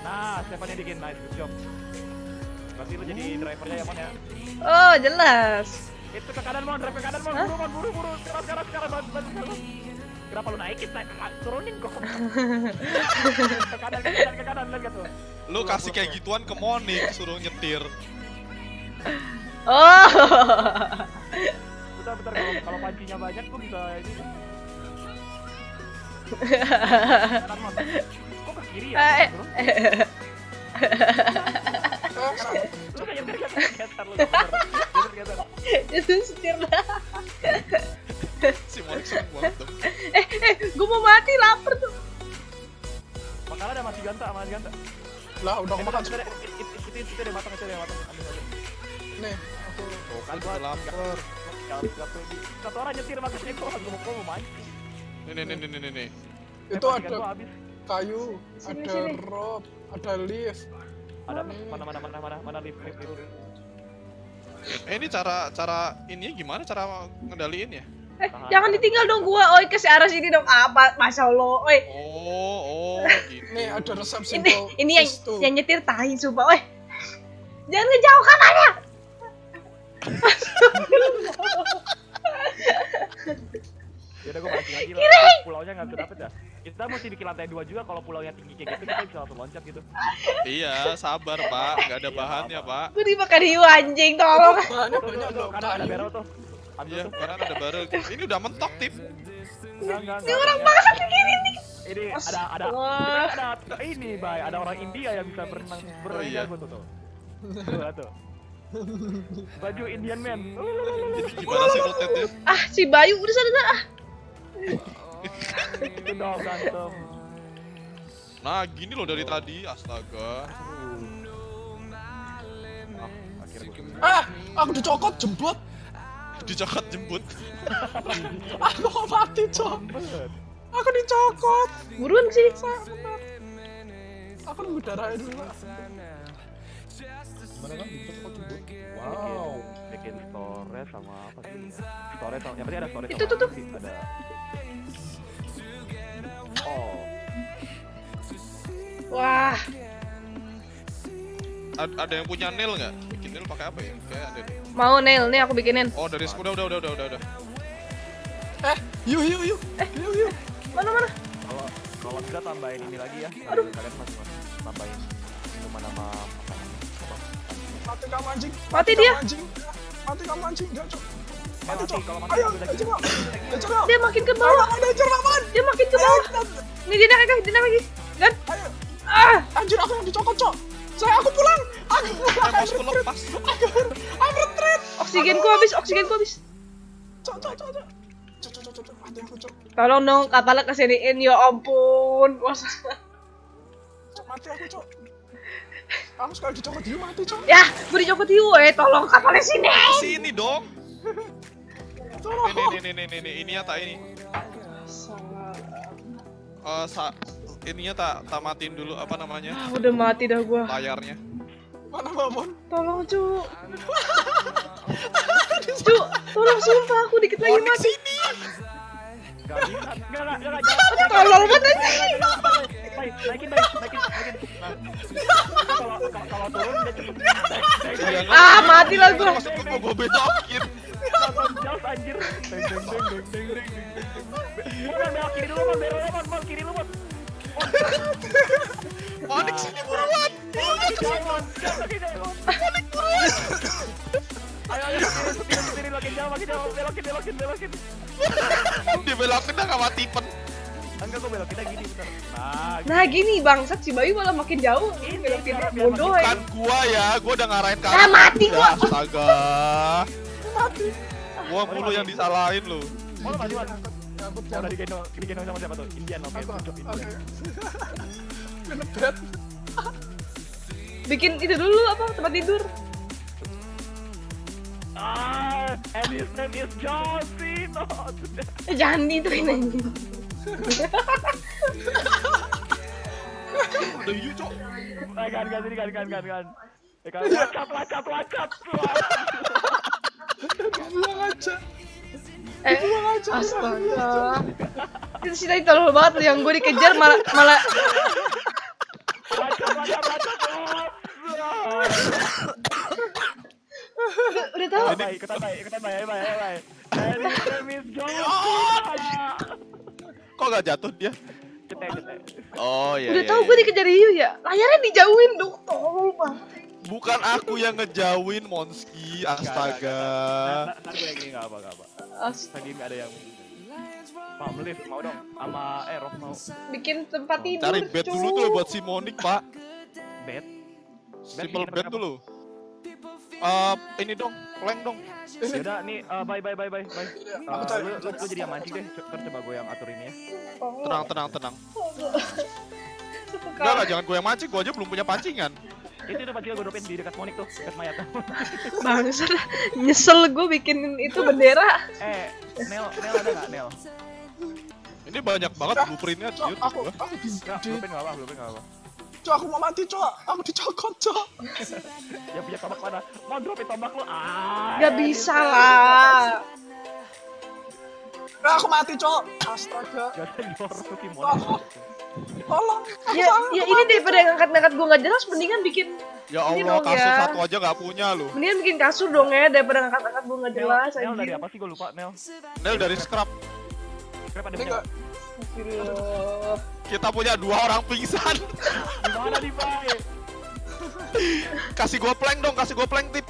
nah Stefan yang bikin nice good job. Berarti lu jadi drivernya ya mon ya? Oh, jelas. itu ke kanan mon drive ke kanan mon. Buru mon buru buru. Sekarang sekarang sekarang bantu bantu sekarang kenapa lu naikin? Naik turunin kok ke kanan ke kanan ke kanan tuh Lu kasih kayak gituan ke Monik, suruh nyetir. Oh. bentar bentar kalau kalau pancinya banyak tuh bisa ini. Kanan kok ke kiri ya Eh, lu kayak nyetir geser lu. Geser Itu setir dah. Si Monik sering banget dong. Eh, eh, gue mau mati lapar tuh. makanan ada masih ganta masih ganta lah, udah aku makan. itu itu itu itu udah matang itu udah matang ambil aja Nih, aku Tuh kan Gua- udah lapar. Satu- orang nyetir makanya gua gua mau mau mancing Nih nih nih nih nih nih. itu Eh, gua ada kayu, ada rope, ada lift. ada mana mana mana mana mana lift lift lift Eh ini cara cara ini gimana cara ngendaliin ya? Eh, jangan ditinggal dong gua. Oi, ke arah sini dong. Apa? Masya Allah. Oi, Oh, oh gitu. Nih, ada resep ini ini yang yang nyetir tahi sumpah. Oi. Jangan ngejauh kamarnya. ya udah gua mancing lagi lah pulaunya nggak bisa dapet ya kita mesti bikin lantai dua juga kalau pulaunya tinggi kayak gitu kita bisa langsung loncat gitu Iya, sabar Pak, nggak ada bahannya Pak. Gue dimakan hiu anjing, tolong. Bahannya banyak loh, kanan ada barrel tuh ambil Iya, karena ada barel. Ini udah mentok enggak Ini orang masak kiri nih. ini ada ada Wah. kita ada ini bay ada orang India yang bisa berenang berenang iya. jago tuh tuh tuh tuh baju Indian man Jadi gimana sih rotetnya? Ah, si Bayu udah sana sana. Ah. itu dong ganteng Nah, gini loh dari tadi, astaga. ah akhirnya Ah, aku dicokot jembut. Dicokot jemput. Aku mau mati, cok. Aku dicokot. Buruan sini. Aku nunggu darahnya dulu. Pak. Gimana kan dicokot jemput? Wow. Bikin storage sama apa sih? Sama, yang penting ada storage Itu, tuh, tuh. sih, ada. Oh, Wah, Ad- ada yang punya nail nggak? Bikin nail pakai apa ya? Kayak ada. deh. Mau nail nih aku bikinin. Oh, dari udah udah udah udah udah udah. Eh, yuk, yuk, yuk. Yuk, yuk. Mana mana? kalau kalau bisa tambahin ini lagi ya. Aduh. Kalian masih masih tambahin minuman sama makanan. Apa? Mati kamu anjing. Mati dia. Anjing. Mati kamu anjing. Cok. Eh, Mati, cok. kalau mati Ayo, cok. Cok. Dia makin ke bawah. ada. Dia makin ke bawah. Nih dia naik lagi, dia naik lagi. Gan. Ayo. Ah, Anjir, aku yang dicokot, cok. Saya, aku pulang. Aku pulang. Eh, lepas. Aku, I'm retreat. Oksigenku habis, oksigenku habis. Cok, cok, cok, cok. Cok, cok, cok, cok, cok. Mati aku, cok. Tolong dong kapalnya kesiniin, ya ampun. Wah. Cok, mati aku, cok. Aku sekali dicokot, yuk mati, cok. Ya, gue dicopot hiu, eh tolong kapalnya sini. Sini dong. Tolong. Nih nih nih, nih. ini ya tak ini. Eh, sa ininya tak tak matiin dulu apa namanya? Ah, udah mati dah gua. Layarnya. Mana Mamon? Tolong, cu. cu, tolong sumpah aku dikit lagi mati. sini. Banget anjing. Naikin, naikin, naikin. Kalau turun Ah, mati lah gua. Maksud gua gua belokin. Nonton Jaws anjir. Deng deng deng deng deng deng deng deng. Mon, belok kiri dulu, Mon. Belok Mon, Mon, kiri lu, Mon. Monik sini buruan. Jangan, Mon. Ayo, ayo, kiri, kiri, makin jauh, makin jauh. Belokin, belokin, belokin. Dibelokin dah sama Tipen. Enggak, gua belok kita gini, bentar. Nah, Nah gini bangsat si Bayu malah makin jauh. Ini, Belokinnya bodoh ya. Kan gua ya, gua udah ngarahin ke Ah, arah mati gua. Astaga. Gua mulu yang disalahin lu. Mon, maju, Mon. Nyangkut, Oh, udah digendong, digendong sama siapa tuh? Indian, oke. Aku, Cocok, oke. Bikin itu dulu apa tempat tidur. Ah, and his name is John Cena. Eh, jangan ituin anjing. Udah hiu, Cok. Eh, kan, kan, sini, kan, kan, kan, kan. Eh, kan, lacap, lacap, lacap. Buang aja. Eh, astaga. Itu si tadi tolol banget yang gue dikejar malah malah Lacap, lacap, lacap. Udah, udah tahu. Oh, baik, ikutan baik, ikutan baik, baik, baik. Cena. Kok gak jatuh dia? Cetek, cetek. Oh iya. Udah iya, tahu iya. gue dikejar Hiu ya. Layarnya dijauhin dong, tolol banget. Bukan aku yang ngejauhin Monski, astaga. Ntar gue yang gini, nggak apa, nggak apa. As Lagi ada yang... Mau lift, mau dong. Sama Erof mau. bikin tempat tidur. Cari bed dulu tuh buat si Monik, Pak. Bed. Simple bed apa? dulu. Eh, ini dong, plank dong. Yaudah, nih, uh, bye, bye, bye, bye, bye. aku Uh, lu, aku lu, lu jadi yang mancing deh, ntar coba gue yang atur ini ya. Tenang, tenang, tenang. Suka Enggak lah, jangan gue yang mancing, gue aja belum punya pancingan. Itu itu pancing gue dropin di dekat Monik tuh, dekat mayat. Bangsat, nyesel gue bikin itu bendera. eh, Nel, Nel ada nggak Nel? Ini banyak banget blueprintnya, jujur. aku, aku Nggak, di, dropin nggak apa, dropin nggak apa. Cok, aku mau mati, Cok. Aku dicokot, Cok. Yang punya tombak mana? Mau dropin tombak lu? Ah, Gak bisa lah. Eh, aku mati, Cok. Astaga. Tolong. Aku Ya, ya ini daripada ngangkat-ngangkat gue nggak jelas, mendingan bikin Ya Ini Allah, dong kasur ya. satu aja gak punya lu. mendingan bikin kasur dong ya daripada ngangkat-ngangkat gue nggak Nel, jelas Nel dari anjir. apa sih gue lupa Nel? Nel dari scrap. Kenapa ada Nel? Kita punya dua orang pingsan. Gimana nih Bay? kasih gua plank dong, kasih gua plank tip.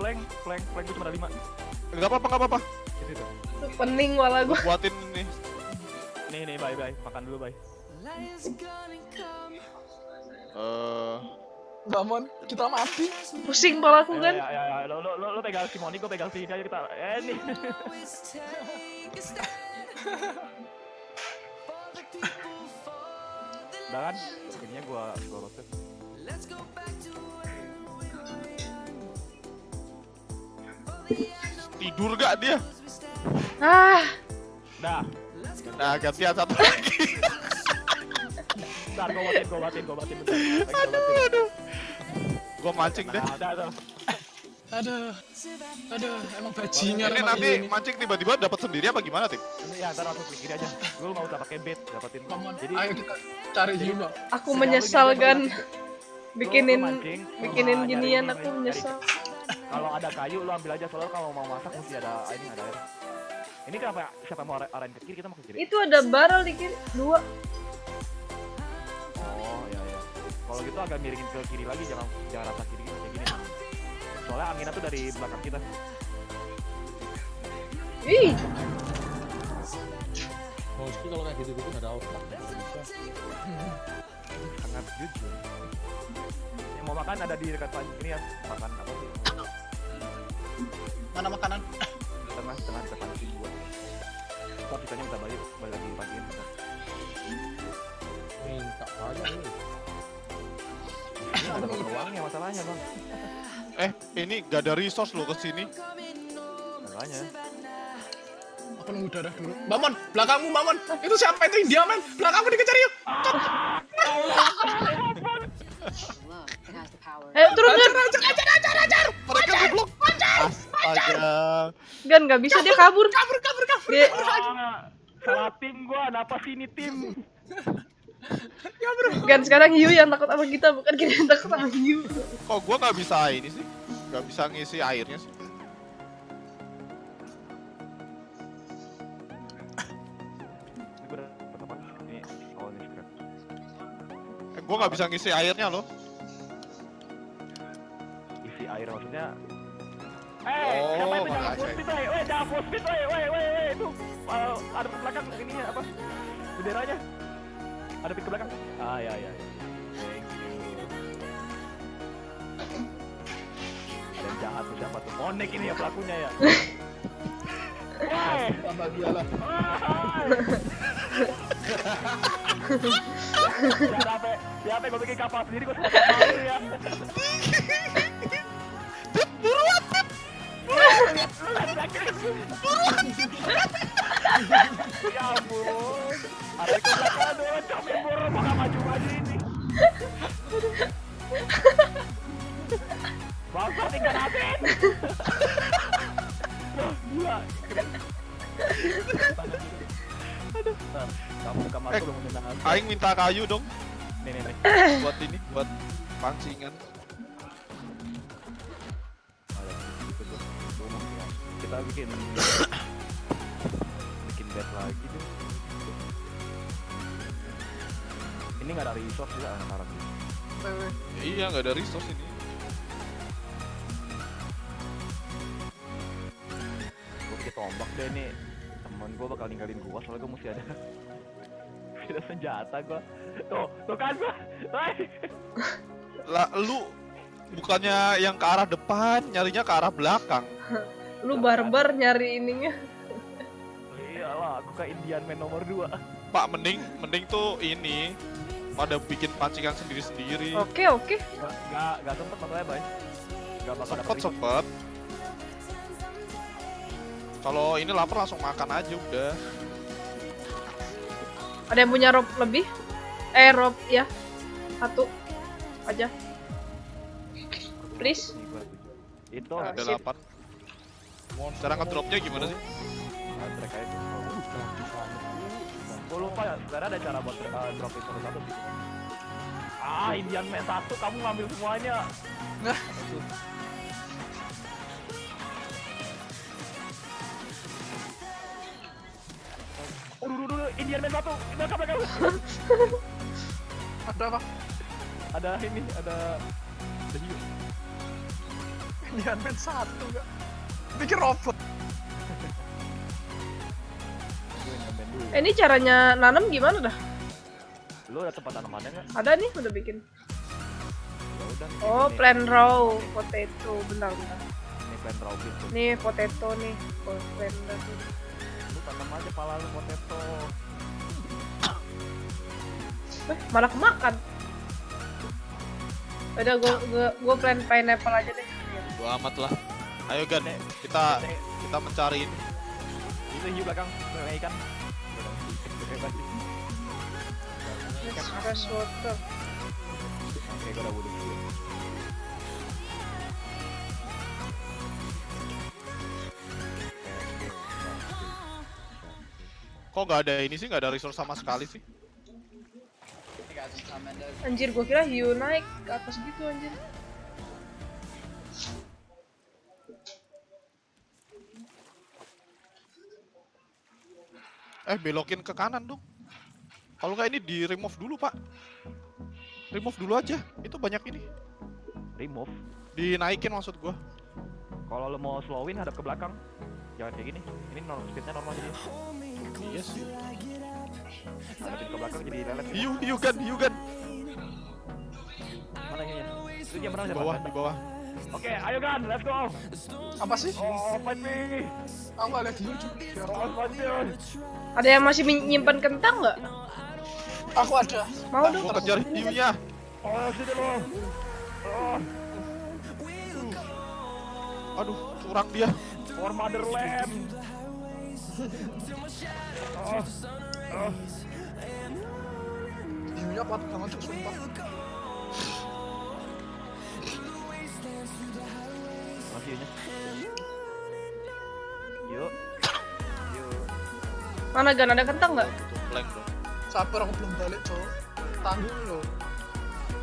Plank, plank, plank gue cuma ada lima. Enggak apa-apa, enggak apa-apa. Itu itu. Pening malah gue. Buatin ini. Nih nih bye bye, makan dulu bye. Eh, Enggak, Mon. Kita mati. Pusing malah aku Ya, kan. ya, ya, ya, lo, lo, lo, lo pegang si Moni, gue pegang si ini aja kita. Eh nih. Udah kan? Ininya gua gua rotate. tidur gak dia? Ah, Dah. Nah, gantian satu lagi. Bentar, gua batin, gua batin, gua batin bentar. Aduh, aduh. Gua mancing deh. Nah, udah, udah. Aduh. Aduh, emang bajingan Ini nanti ini. mancing tiba-tiba dapat sendiri apa gimana? Ini ya, ntar langsung kiri aja. Gue mau udah pakai bait, dapetin. Jadi, ayo kita cari jadi- Yuno. aku menyesal kan. Bikinin Lu- lu mancing, bikinin ginian ini, aku menyesal. Kalau ada kayu lu ambil aja soalnya kalau mau masak mesti ada ini ada air. Ini kenapa siapa mau ara- arahin ke kiri kita mau ke kiri? Itu ada barrel di kiri dua. Oh iya iya. Kalau gitu agak miringin ke kiri lagi jangan jangan rata kiri. Soalnya anginnya tuh dari belakang kita. Ih, Moski kalau kayak gitu-gitu nggak ada otak. bisa. Sangat jujur. Yang mau makan ada di dekat pan ini ya makan apa sih? Mana makanan? Tengah tengah dekat panci gua. Kok kitanya minta balik balik lagi pagiin bentar. Minta aja. Ini ada dapat uangnya masalahnya bang. Eh, ini gak ada resource lo ke sini. Masalahnya. Aku nunggu darah dulu. Bamon, belakangmu Bamon. Itu siapa itu India man? Belakangmu dikejar yuk. Ayo turun Ajar, kan. ajar, ajar, ajar, ajar. Mereka goblok. Astaga. Gan nggak bisa dia kabur. Kabur, kabur, kabur. Dia Ah, salah tim gua, kenapa sih ya bro. Kan sekarang Hiu yang takut sama kita bukan kita yang takut sama Hiu kok gua nggak bisa ini sih? Gak bisa ngisi airnya sih. Eh, gue nggak bisa ngisi airnya loh. Isi air maksudnya? Eh, oh, siapa yang eh? Eh, jangan full speed, woi? Woi, jangan full speed, woi, woi, woi, itu eh, ada belakang ini apa? Benderanya. Ada pit ke belakang. Ah, ya, ya. ya. Dan jahat tuh siapa tuh? Monek ini ya pelakunya ya. Tambah dia lah. siapa siapa gue bikin kapal sendiri gue sampai malu ya. Ya ampun. Ada ke belakang Eh, nendang Aing minta kayu dong Nih, nih, nih. buat ini, buat pancingan. Ya. Kita bikin bikin bed lagi tuh. Ini nggak ada resource juga. Wewe. Ya, iya nggak ada resource ini. Gue bikin tombak deh nih. Temen gue bakal ninggalin gua soalnya gue mesti ada ada senjata gua. Tuh, tuh kan gua. Lah lu bukannya yang ke arah depan, nyarinya ke arah belakang. Lu barbar nyari ininya. Iyalah, aku kayak Indian man nomor 2 Pak mending mending tuh ini pada bikin pancingan sendiri-sendiri. Oke, oke. Gak, gak, gak sempet masalahnya, Bay. Gak bakal Cepet dapet resource. cepet. Kalau ini lapar langsung makan aja udah. Ada yang punya rope lebih? Eh, rope ya. Satu aja. Please. Itu Ah, Ada delapan. Cara ngedropnya gimana sih? Track aja. Gue lupa ya, sebenarnya ada cara buat uh, drop itu satu sih. Ah, Indian Man satu, kamu ngambil semuanya. Oh, Indian Man satu, belakang belakang. Ada apa? Ada ini, ada ada hiu. Ini handmade satu enggak? Pikir robot. Eh, ini caranya nanam gimana dah? Lu ada tempat tanamannya nggak? Ada nih, udah bikin. Ya Oh, ini- plant raw potato. Bentar, bentar. Ini plant raw gitu. Nih potato nih. Oh, plant raw. Lu tanam aja pala lu potato. Eh, malah kemakan. Udah, gua gua gua plant pineapple aja deh. Gua amat lah. Ayo Gan, kita kita mencari ini. Itu hiu belakang, kayak ikan. Fresh water. Oke, gue udah dulu. Kok nggak ada ini sih? Nggak ada resource sama sekali sih? Anjir, gua kira hiu naik ke atas gitu anjir. Eh belokin ke kanan dong. Kalau nggak ini di remove dulu pak. Remove dulu aja. Itu banyak ini. Remove. Dinaikin maksud gua. Kalau lo mau slowin hadap ke belakang. Jangan kayak gini. Ini normal speednya normal jadi. Iya sih. Hadapin ke belakang jadi lelet. Hiu, hiu Gan, hiu Gan. Mana hiunya? Itu dia menang Di siapa? bawah, di bawah. Oke, ayo kan, let's go. Apa sih? Oh, fight me. Aku nggak lihat hiu me. Ada yang masih min- nyimpan kentang nggak? Aku ada. Mau dong. Gua kejar hiunya. Oh, sini lo. Oh, Aduh, curang dia. for motherland. Oh, oh. Hiunya kuat banget tuh sumpah. Masih hiunya. Yuk. Yuk. Mana gan ada kentang nggak? Tuh, blank dong. Sabar aku belum balik cowok. Tanggung lo.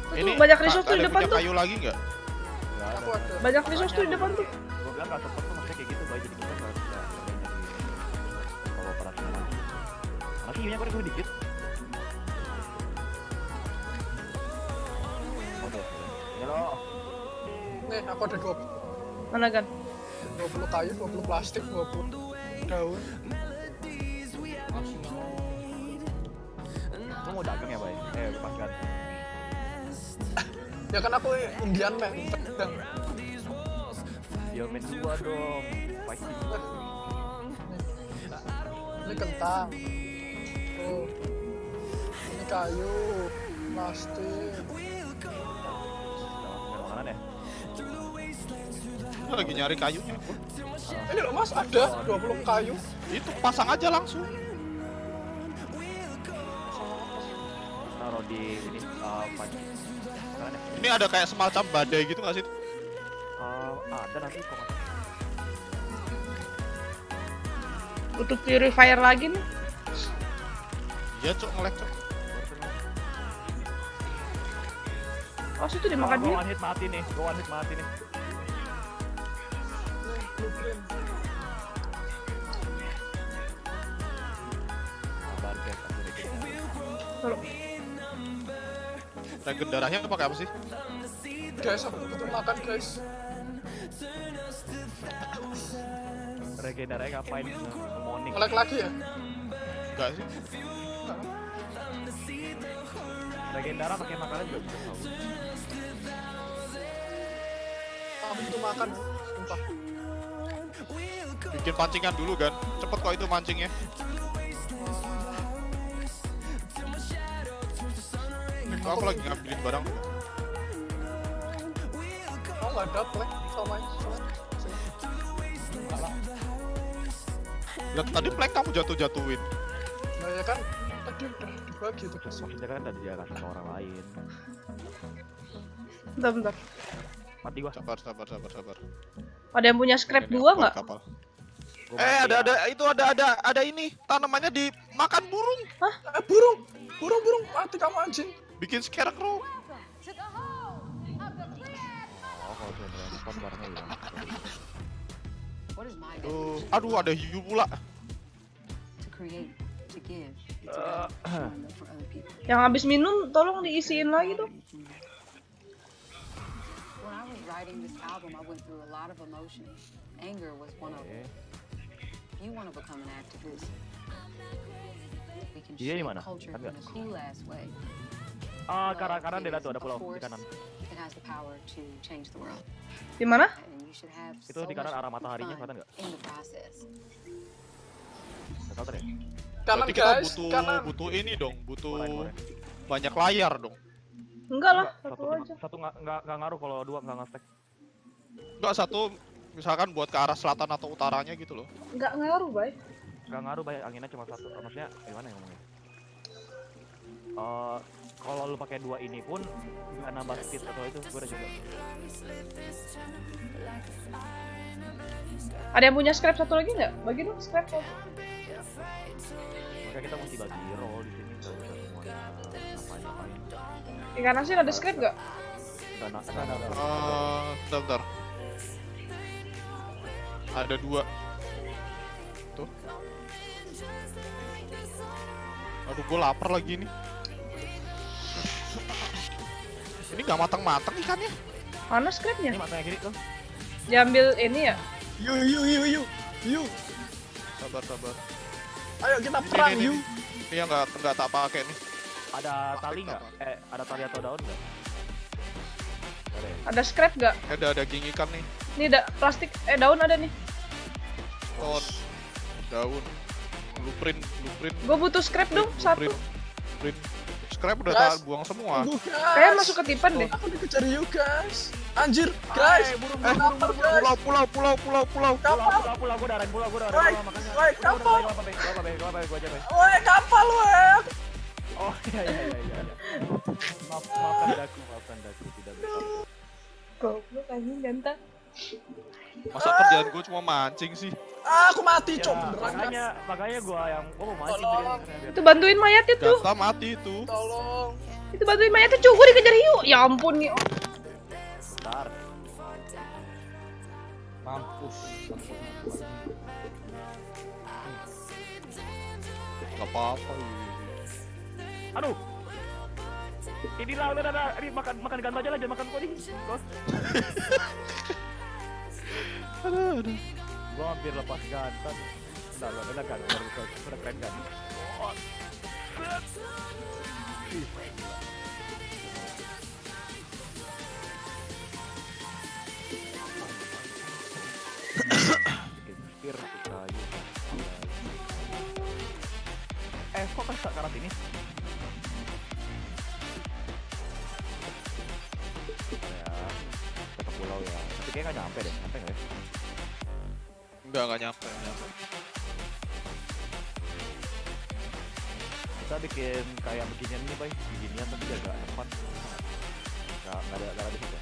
Tuh, banyak resource tuh di depan tuh. kayu lagi nggak? Nggak ada. Aku ada. Banyak resource tuh di depan tuh. Gue bilang gak sempet tuh kiunya kurang dikit Halo. Nih, aku ada 20. Mana kan? 20 kayu, 20 plastik, 20 daun. Kamu mau dagang ya, Bay? Eh, lepas ya kan aku undian, men. Dagang. Ya, men dua dong. Pasti. Ini kentang. Oh. Ini kayu, plastik. Makanan ya. Lagi nyari kayunya. Ini loh mas, ada 20 kayu. Itu pasang aja langsung. Taruh di ini uh. Ini ada kayak semacam badai gitu nggak sih? Uh, ada nanti kok. Butuh purifier lagi nih. Iya cok ngelek cok. Oh, situ dimakan Gua dulu. one hit mati nih. Gua one hit mati nih. Kalau Regen darahnya pakai apa sih? Guys, aku butuh makan guys. Regenerasi ngapain? Morning. Ngelek lagi ya? Enggak sih. Regenera pakai makanan juga bisa tahu. Aku butuh makan. Sumpah. Bikin pancingan dulu kan. Cepet kok itu mancingnya. Kok aku lagi ngambilin barang. Oh nggak ada plek sama. Lah tadi plank kamu jatuh-jatuhin. Nah ya kan udah dibagi tuh guys. Maksudnya kan tadi dia kasih ke orang lain. bentar bentar. Mati gua. Sabar, sabar, sabar, sabar. Ada yang punya scrap Ini dua nggak? kapal. Gua Eh ada ada itu ada ada ada ini tanamannya dimakan burung. Eh burung, burung burung mati kamu anjing. Bikin scarecrow. Oh, kalau dia barangnya hilang. Tuh, definition aduh ada hiu pula. to create, to give, Uh, other people? Yang habis minum tolong diisiin lagi dong. When I was writing this album, I went through a lot of emotion. Anger was one of them. If you want to become an activist, we can Dia di shape mana? culture Kan in nggak? a cool ass way. Ah, kanan kanan deh tuh ada pulau di kanan. That has the power to change the world. Di mana? And you should have Itu so di kanan much arah mataharinya, kelihatan nggak? Tahu tadi. Kanan Berarti kita guys, butuh kanan. butuh ini dong, butuh kemarin. banyak layar dong. Enggak lah, Satu, satu aja. satu nggak nggak ngaruh kalau dua nggak nge-stack. Enggak satu misalkan buat ke arah selatan atau utaranya gitu loh. Enggak ngaruh, Bay. Nggak ngaruh banyak anginnya cuma satu. Maksudnya gimana ya ngomongnya? Eh, kalau lu pakai dua ini pun nggak nambah speed atau itu gue udah coba. Ada yang punya scrap satu lagi nggak? Bagi dong scrap satu. Makanya kita mesti bagi role di sini nggak bisa semuanya ngapain ngapain. Ikan asin ada scrap nggak? Nggak na- nggak. Eh, bentar, bentar. Ada dua. Tuh. Aduh, gue lapar lagi nih. Ini nggak matang-matang ikannya. Mana scrapnya? Ini mata yang kiri tuh. Diambil ini ya? Yu yu yu yu yu. Sabar, sabar. Ayo kita perang ini, yu. ini. Ini yang nggak nggak tak pakai nih. Ada tali nggak? Eh, ada tali atau daun nggak? Ada? Ada scrap nggak? Ada daging ikan nih. Ini ada plastik, eh daun ada nih. Oh, daun. Blueprint, blueprint. Gue butuh scrap dong, satu. Blueprint. Blueprint. Scrap udah tak buang semua. Tunggu Kayak masuk ketipan deh. Aku dikejar yu guys. Anjir guys. Eh, pulau, pulau, pulau, pulau, pulau. Pulau, Kapal. pulau, pulau, gue pulau, gue woi, kapal. Woi. Oh, iya, iya, iya, iya. Maaf, maafkan daku, maafkan daku, tidak. Goblok anjing. Masa kerjaan gue cuma mancing sih? Ah, aku mati Ya, cok kan. makanya, makanya gua yang, gua mau mancing Tolong. tadi, Itu bantuin mayat itu. Gata mati itu. Tolong. Itu bantuin mayat itu. Gue dikejar hiu. Ya ampun nih. Bentar. Mampus. Gak apa-apa. Aduh, Inilah udah ada ini makan makan ganteng aja lah jangan makan kok nih. Bos. Aduh, aduh. Gua hampir lepas ganteng. Bentar, bentar, kan. Baru udah udah keren kan. Oh. Ih, Bikin spear. Eh, kok kan karat ini? Ya, tetap pulau ya. Tapi kayaknya nggak nyampe deh. Nyampe nggak ya? Enggak, enggak nyampe, nggak nyampe. kita bikin kayak beginian nih bay beginian tapi agak depan nggak nggak ada nggak ada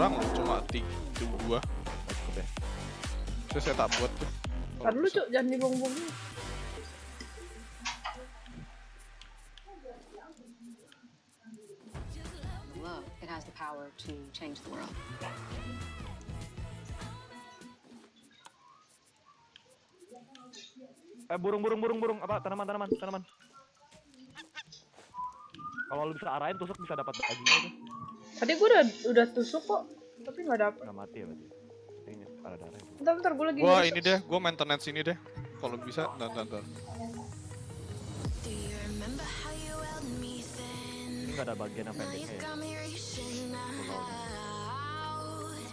kurang loh, cuma tiga, dua. ya saya tak buat tuh. Ntar dulu cuk, jangan dibuang-buang dulu. Love, it has the power to change the world. eh burung burung burung burung apa tanaman tanaman tanaman kalau lu bisa arahin tusuk bisa dapat dagingnya itu Tadi gue udah udah tusuk kok, tapi nggak dapet. nggak mati ya berarti ini ada darah. Bentar bentar gue lagi. Gua ini deh, gua maintenance ini deh. Kalau bisa, dan dan dan. ini nggak ada bagian yang pendeknya ya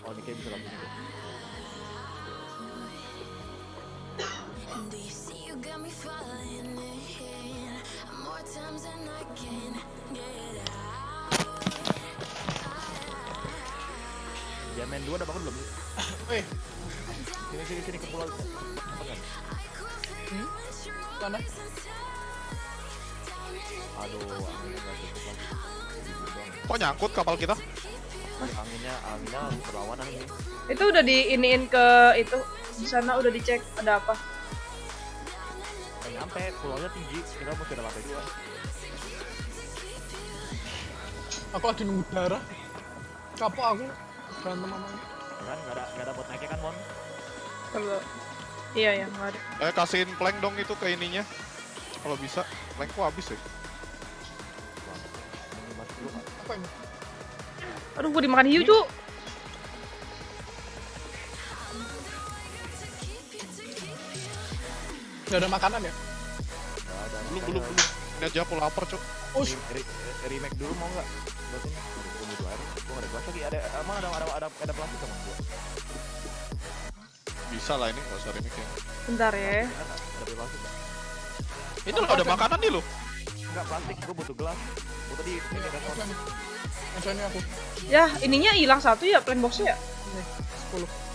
oh ini kayak bisa langsung gitu Ya main dua udah bangun belum? Eh, Sini sini sini ke pulau. Apa kan? mana? Aduh, anginnya nggak cukup lagi. Kok nyangkut kapal kita? Anginnya anginnya berlawanan ini. Itu udah diiniin ke itu di sana udah dicek ada apa. Nyampe, pulaunya tinggi. Kita mesti ada lantai dua. Aku lagi nunggu darah. Kapok aku berantem sama ini. Kan nggak ada nggak ada buat naiknya kan mon? Kalau iya ya nggak ada. Eh kasihin plank dong itu ke ininya. Kalau bisa, plank kok habis ya. Ini masih dulu kan? Apa ini? Aduh gue dimakan hiu cuk. Gak ada makanan ya? Ada. Belum, belum, belum. Ini aja aku lapar, Cuk. Re- re- remake dulu mau nggak? Buat ini. Ada gelas lagi. Ada emang ada ada ada ada plastik sama gua. Bisa lah ini, nggak usah remake ya. Bentar ya. Ada plastik. Itu loh, ada makanan nih loh. Enggak plastik, gua butuh gelas. Butuh di ini ada nih. Ada nih aku. Ya ininya hilang satu ya plan boxnya ya. Nih, 10.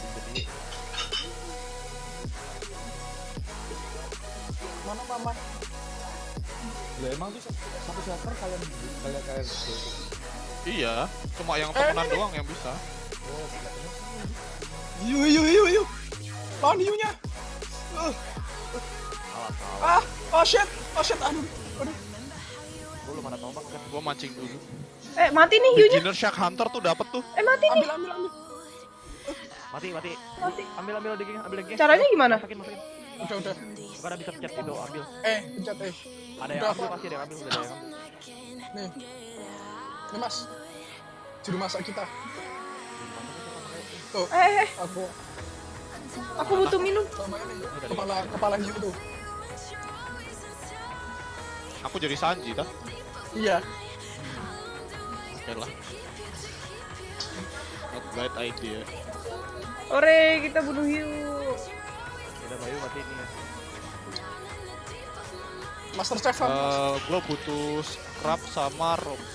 Mana paman? Lah emang tuh satu server kalian kalian kalian Iya, cuma yang Eh, temenan ini, ini. doang yang bisa. oh Hiu, hiu, hiu, hiu. Lawan hiunya. Uh, alas salah. ah, oh shit, oh shit, aduh. Aduh. Gua belum ada tombak kan. Gua mancing dulu. Eh mati nih hiunya. Beginner Shark Hunter tuh dapat tuh. Eh mati nih. Ambil, ambil, ambil. Mati, mati. Mati. Ambil ambil dagingnya, ambil dagingnya. Caranya gimana? Masukin, masukin. Udah, udah. Ada bisa pencet gitu, ambil. Eh, pencet eh. Ada yang Udah, ambil aku- pasti ada yang ambil, udah ada yang ambil. Nih. Nih, Mas. Juru masak kita. Tuh, Eh, eh, aku aku butuh minum. Kepala, kepala hiu tuh. Aku jadi Sanji dah. Iya. Oke lah. Not bad idea. Ore kita bunuh hiu. Bayu mati ini ya. Master Chef kan? Eh, gua butuh scrap sama rope.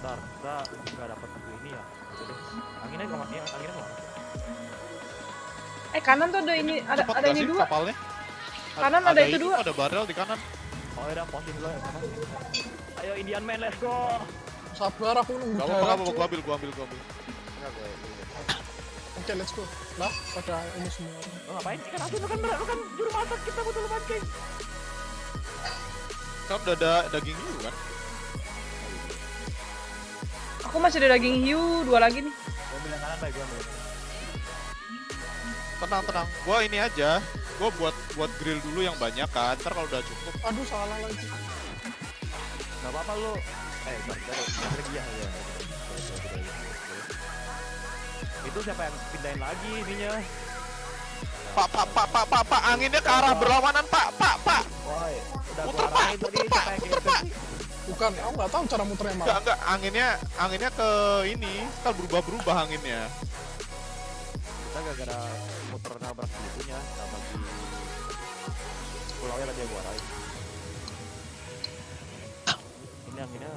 Bentar, kita nggak dapat buku ini ya. Anginnya kok ya, anginnya kok. Eh kanan tuh ada ini ada ada ini dua. kapalnya? Kanan ada itu dua. Ada barrel di kanan. Oh ya posting dulu ya. mana? Ayo Indian man, let's go. Sabar, aku nunggu Gak apa-apa, gua ambil, gua ambil, gua ambil. Enggak gue. Oke, let's go. Lah, pada ini semua. Lo ngapain kan asin lu kan lu kan juru masak kita butuh lu mancing. Kan udah ada daging dulu kan? Aku masih ada daging hiu, dua lagi nih. Gua ambil yang kanan baik gua ambil. Tenang tenang. Gua ini aja. Gua buat buat grill dulu yang banyak kan. Ntar kalau udah cukup. Aduh salah lagi. Gak apa-apa lu. Eh, bentar, bentar, lagi ya. ya. Itu siapa yang pindahin lagi ininya? Pak pak pak pak pak pak anginnya ke arah berlawanan pak pak pak. Woi, udah Muter, arahin tadi siapa yang geser sih? Bukan, aku nggak tahu cara muternya Enggak mana. enggak anginnya anginnya ke ini kan berubah berubah anginnya. Kita gara-gara muter nabrak itunya, nabrak di pulaunya tadi yang gua arahin. Ini anginnya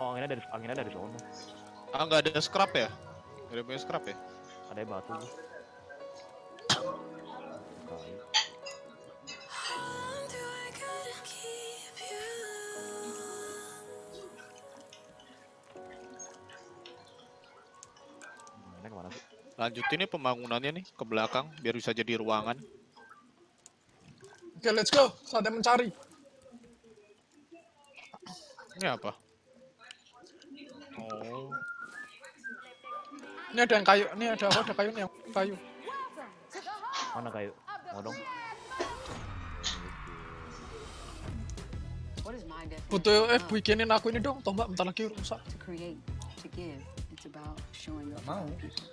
Oh, anginnya dari anginnya dari sono. Ah nggak ada scrap ya? Nggak ada punya scrap ya? Ada batu. Ke mana sih? Lanjutin nih pembangunannya nih ke belakang biar bisa jadi ruangan. Oke, let's go. Saatnya mencari. Ini apa? Oh, Ini ada yang kayu. Ini ada apa? Ada kayu nih yang kayu. Mana kayu? Mau dong. Butuh eh bikinin aku ini dong. Tombak bentar lagi rusak. Mau. other people.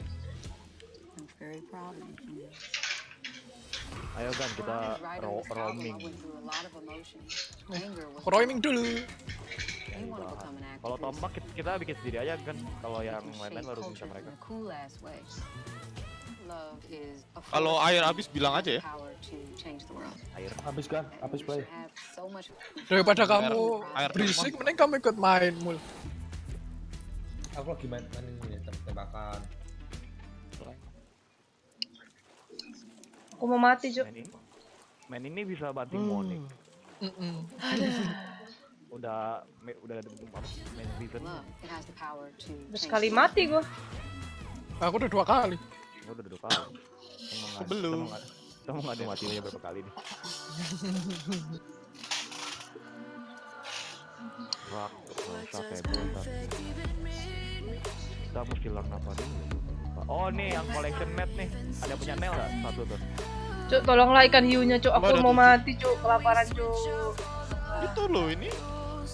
I'm very proud of you. Ayo kan kita ro roaming. Roaming dulu. Kalau tombak kita, kita bikin sendiri aja kan. Kalau yang lain-lain baru bisa mereka. Kalau air habis bilang aja ya. Air. Habis kan? Habis play. Daripada Air- kamu air berisik, mending kamu ikut main mul. Aku lagi main main ini tem- tembakan. Aku mau mati, Cuk. Main ini, main ini bisa banting Monik. Mm-mm. Udah me- udah ada apa? Main season. Udah change sekali mati gua. Aku udah dua kali. Gua udah dua kali. Kita mau ngadu- Belum. Kita mau ngadu- kita mau ngadu mati aja berapa kali nih. Rak, rusak kayak. Kita mesti learn apa dulu? Oh nih yang collection mat nih. Ada punya Nel nggak? Satu tuh. Cuk, tolonglah ikan hiunya, Cuk. Aku mau mati, Cuk. Kelaparan, Cuk. itu loh ini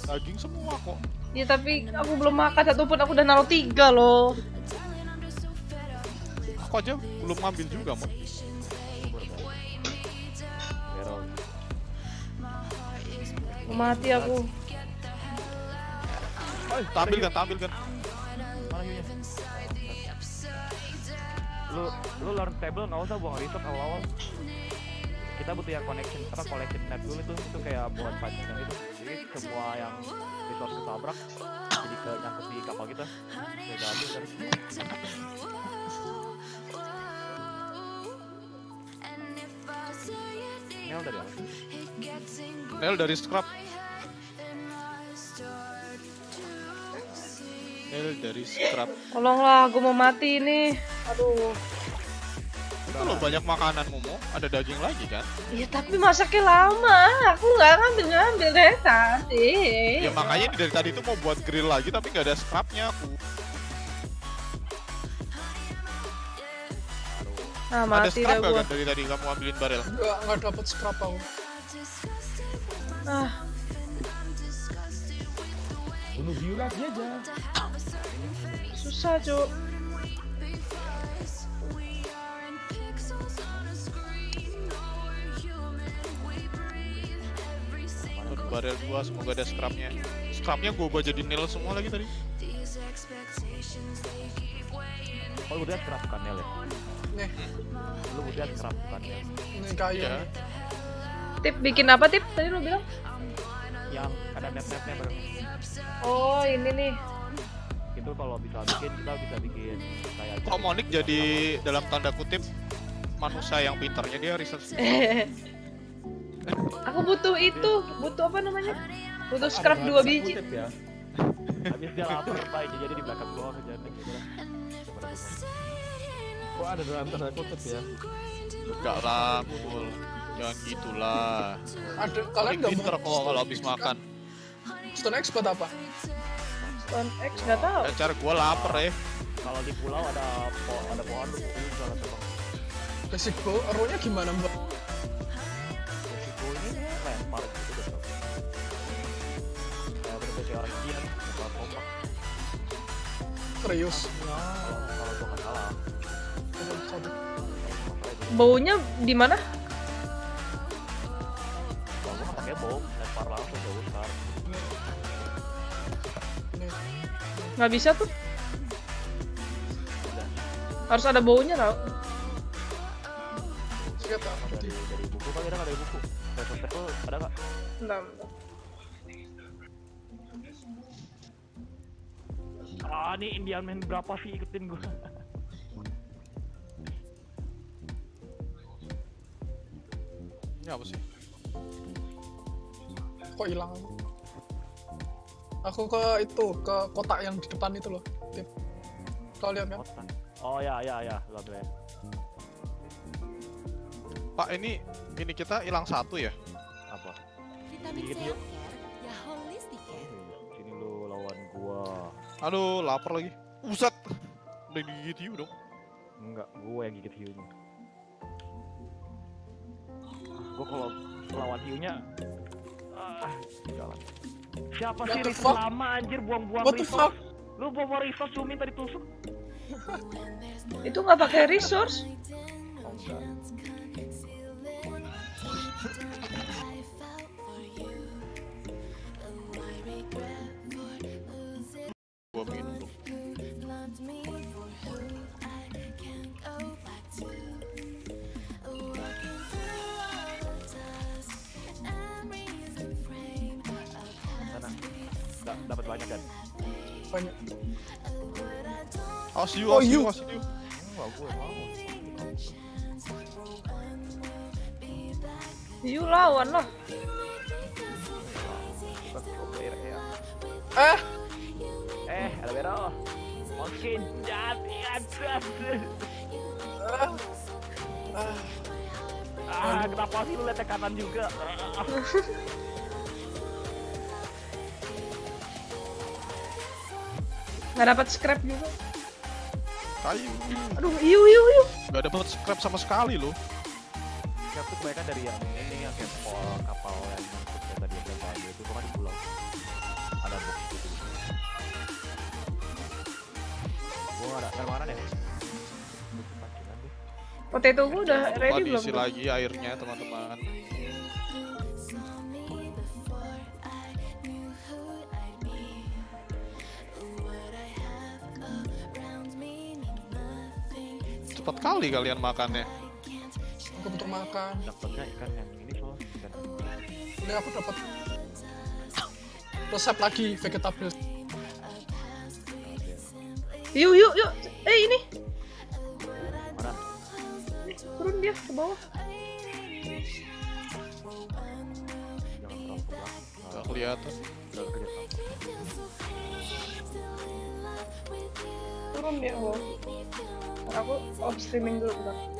daging semua kok. Ya tapi aku belum makan satupun. Aku udah naruh tiga loh. Aku aja belum ngambil juga. Mau mati aku. Tampil kan, tampil kan. Lu lu learn table nggak usah buang research awal-awal. Kita butuh yang connection apa collection net dulu itu itu kayak buat pancing itu. Jadi semua yang resource ketabrak jadi ke nyangkut di kapal kita. Ya ambil kan. Nel dari apa? Nel dari scrap. Nel dari scrap. Tolonglah, aku mau mati ini. Aduh. Itu loh banyak makanan Momo, ada daging lagi kan? Ya tapi masaknya lama. Aku nggak ngambil-ngambil dari tadi. Ya makanya dari tadi itu mau buat grill lagi tapi nggak ada scrapnya aku. Ah, ada mati scrap dah nggak gua. kan dari tadi kamu ambilin barel? Enggak, enggak dapet scrap aku. Ah, Bunuh hiu lagi aja. Susah, Cuk. Barel gua semoga ada scrapnya. Scrapnya gua ubah jadi nil semua lagi tadi. Oh udah scrap bukan Nel ya? Nih, Lu udah scrap bukan Nel? ini kayu. Ya. nih. Tip bikin apa, Tip? Tadi lu bilang? Yang ada net-netnya bareng. Oh, ini nih. Itu kalau bisa bikin kita bisa bikin kayak Kok Monik jadi dalam tanda kutip manusia yang pintarnya dia research. aku butuh itu. Butuh apa namanya? Butuh scrap dua biji. Ya. habis dia lapar baik jadi di belakang doang aja nih gitu lah. Kok ada dalam tanda kutip ya? Enggak lah, Mul. Jangan gitulah. Ada kalian enggak pinter mau kok kalau habis makan. Stone X buat apa? Pohon X nggak tahu. Ecer gua lapar ya. Kalau di pulau ada po ada pohon tuh bisa lah tebang. Resiko, erunya gimana mbak? Resiko ini lempar gitu deh. Kayak bener kayak orang Kian, lempar kompak. Serius. Kalau kalau gua nggak salah. Baunya di mana? Nggak bisa tuh. Harus ada baunya tau. Sikat apa? Dari dari buku kali ada nggak dari buku? Dari sosmed tuh ada nggak? Bentar, bentar. Ah, ini Indian Man berapa sih ikutin gua? Ini apa sih? Kok hilang? Aku ke itu, ke kotak yang di depan itu loh. Tip. Kau lihat kan? Oh ya ya ya, ambil ya. Pak ini ini kita hilang satu ya. Apa? Vitamin C ya holistic care. Sini lu lawan gua. Aduh, lapar lagi. Usat. Udah digigit hiu dong. Enggak, gua yang gigit hiunya. Gua kalau lawan hiunya ah, jalan. Siapa What sih resource lama anjir buang-buang What the resource? Lu bawa resource cumi tadi tusuk. Itu nggak pakai resource. Oh, banyak kan? Banyak. Awas hiu, Oh, awas awas. Enggak, mau. Yuk lawan lah. Eh, Eh, Alvaro. Mungkin jadi atas. Ah, kenapa sih lu lihat ke kanan juga? Nggak dapat scrap juga. Kayu. Aduh, iu iu iu. Gak dapet scrap sama sekali loh. Scrap tuh kebanyakan dari yang ini yang kayak kapal kapal yang tadi yang kapal itu kan di pulau. Ada box gitu. Gua nggak ada, dari mana deh? Potato gua udah ready belum? diisi lagi airnya teman-teman. Cepat kali kalian makannya. aku butuh makan. Dapatnya ikan yang ini ikan. Ini aku dapat resep lagi vegetable. Yuk yuk yuk. Eh ini. Mana? Turun dia ke bawah. Gak kelihatan. Kerja sama. Turun dia ke bawah. Ntar aku off streaming dulu bentar.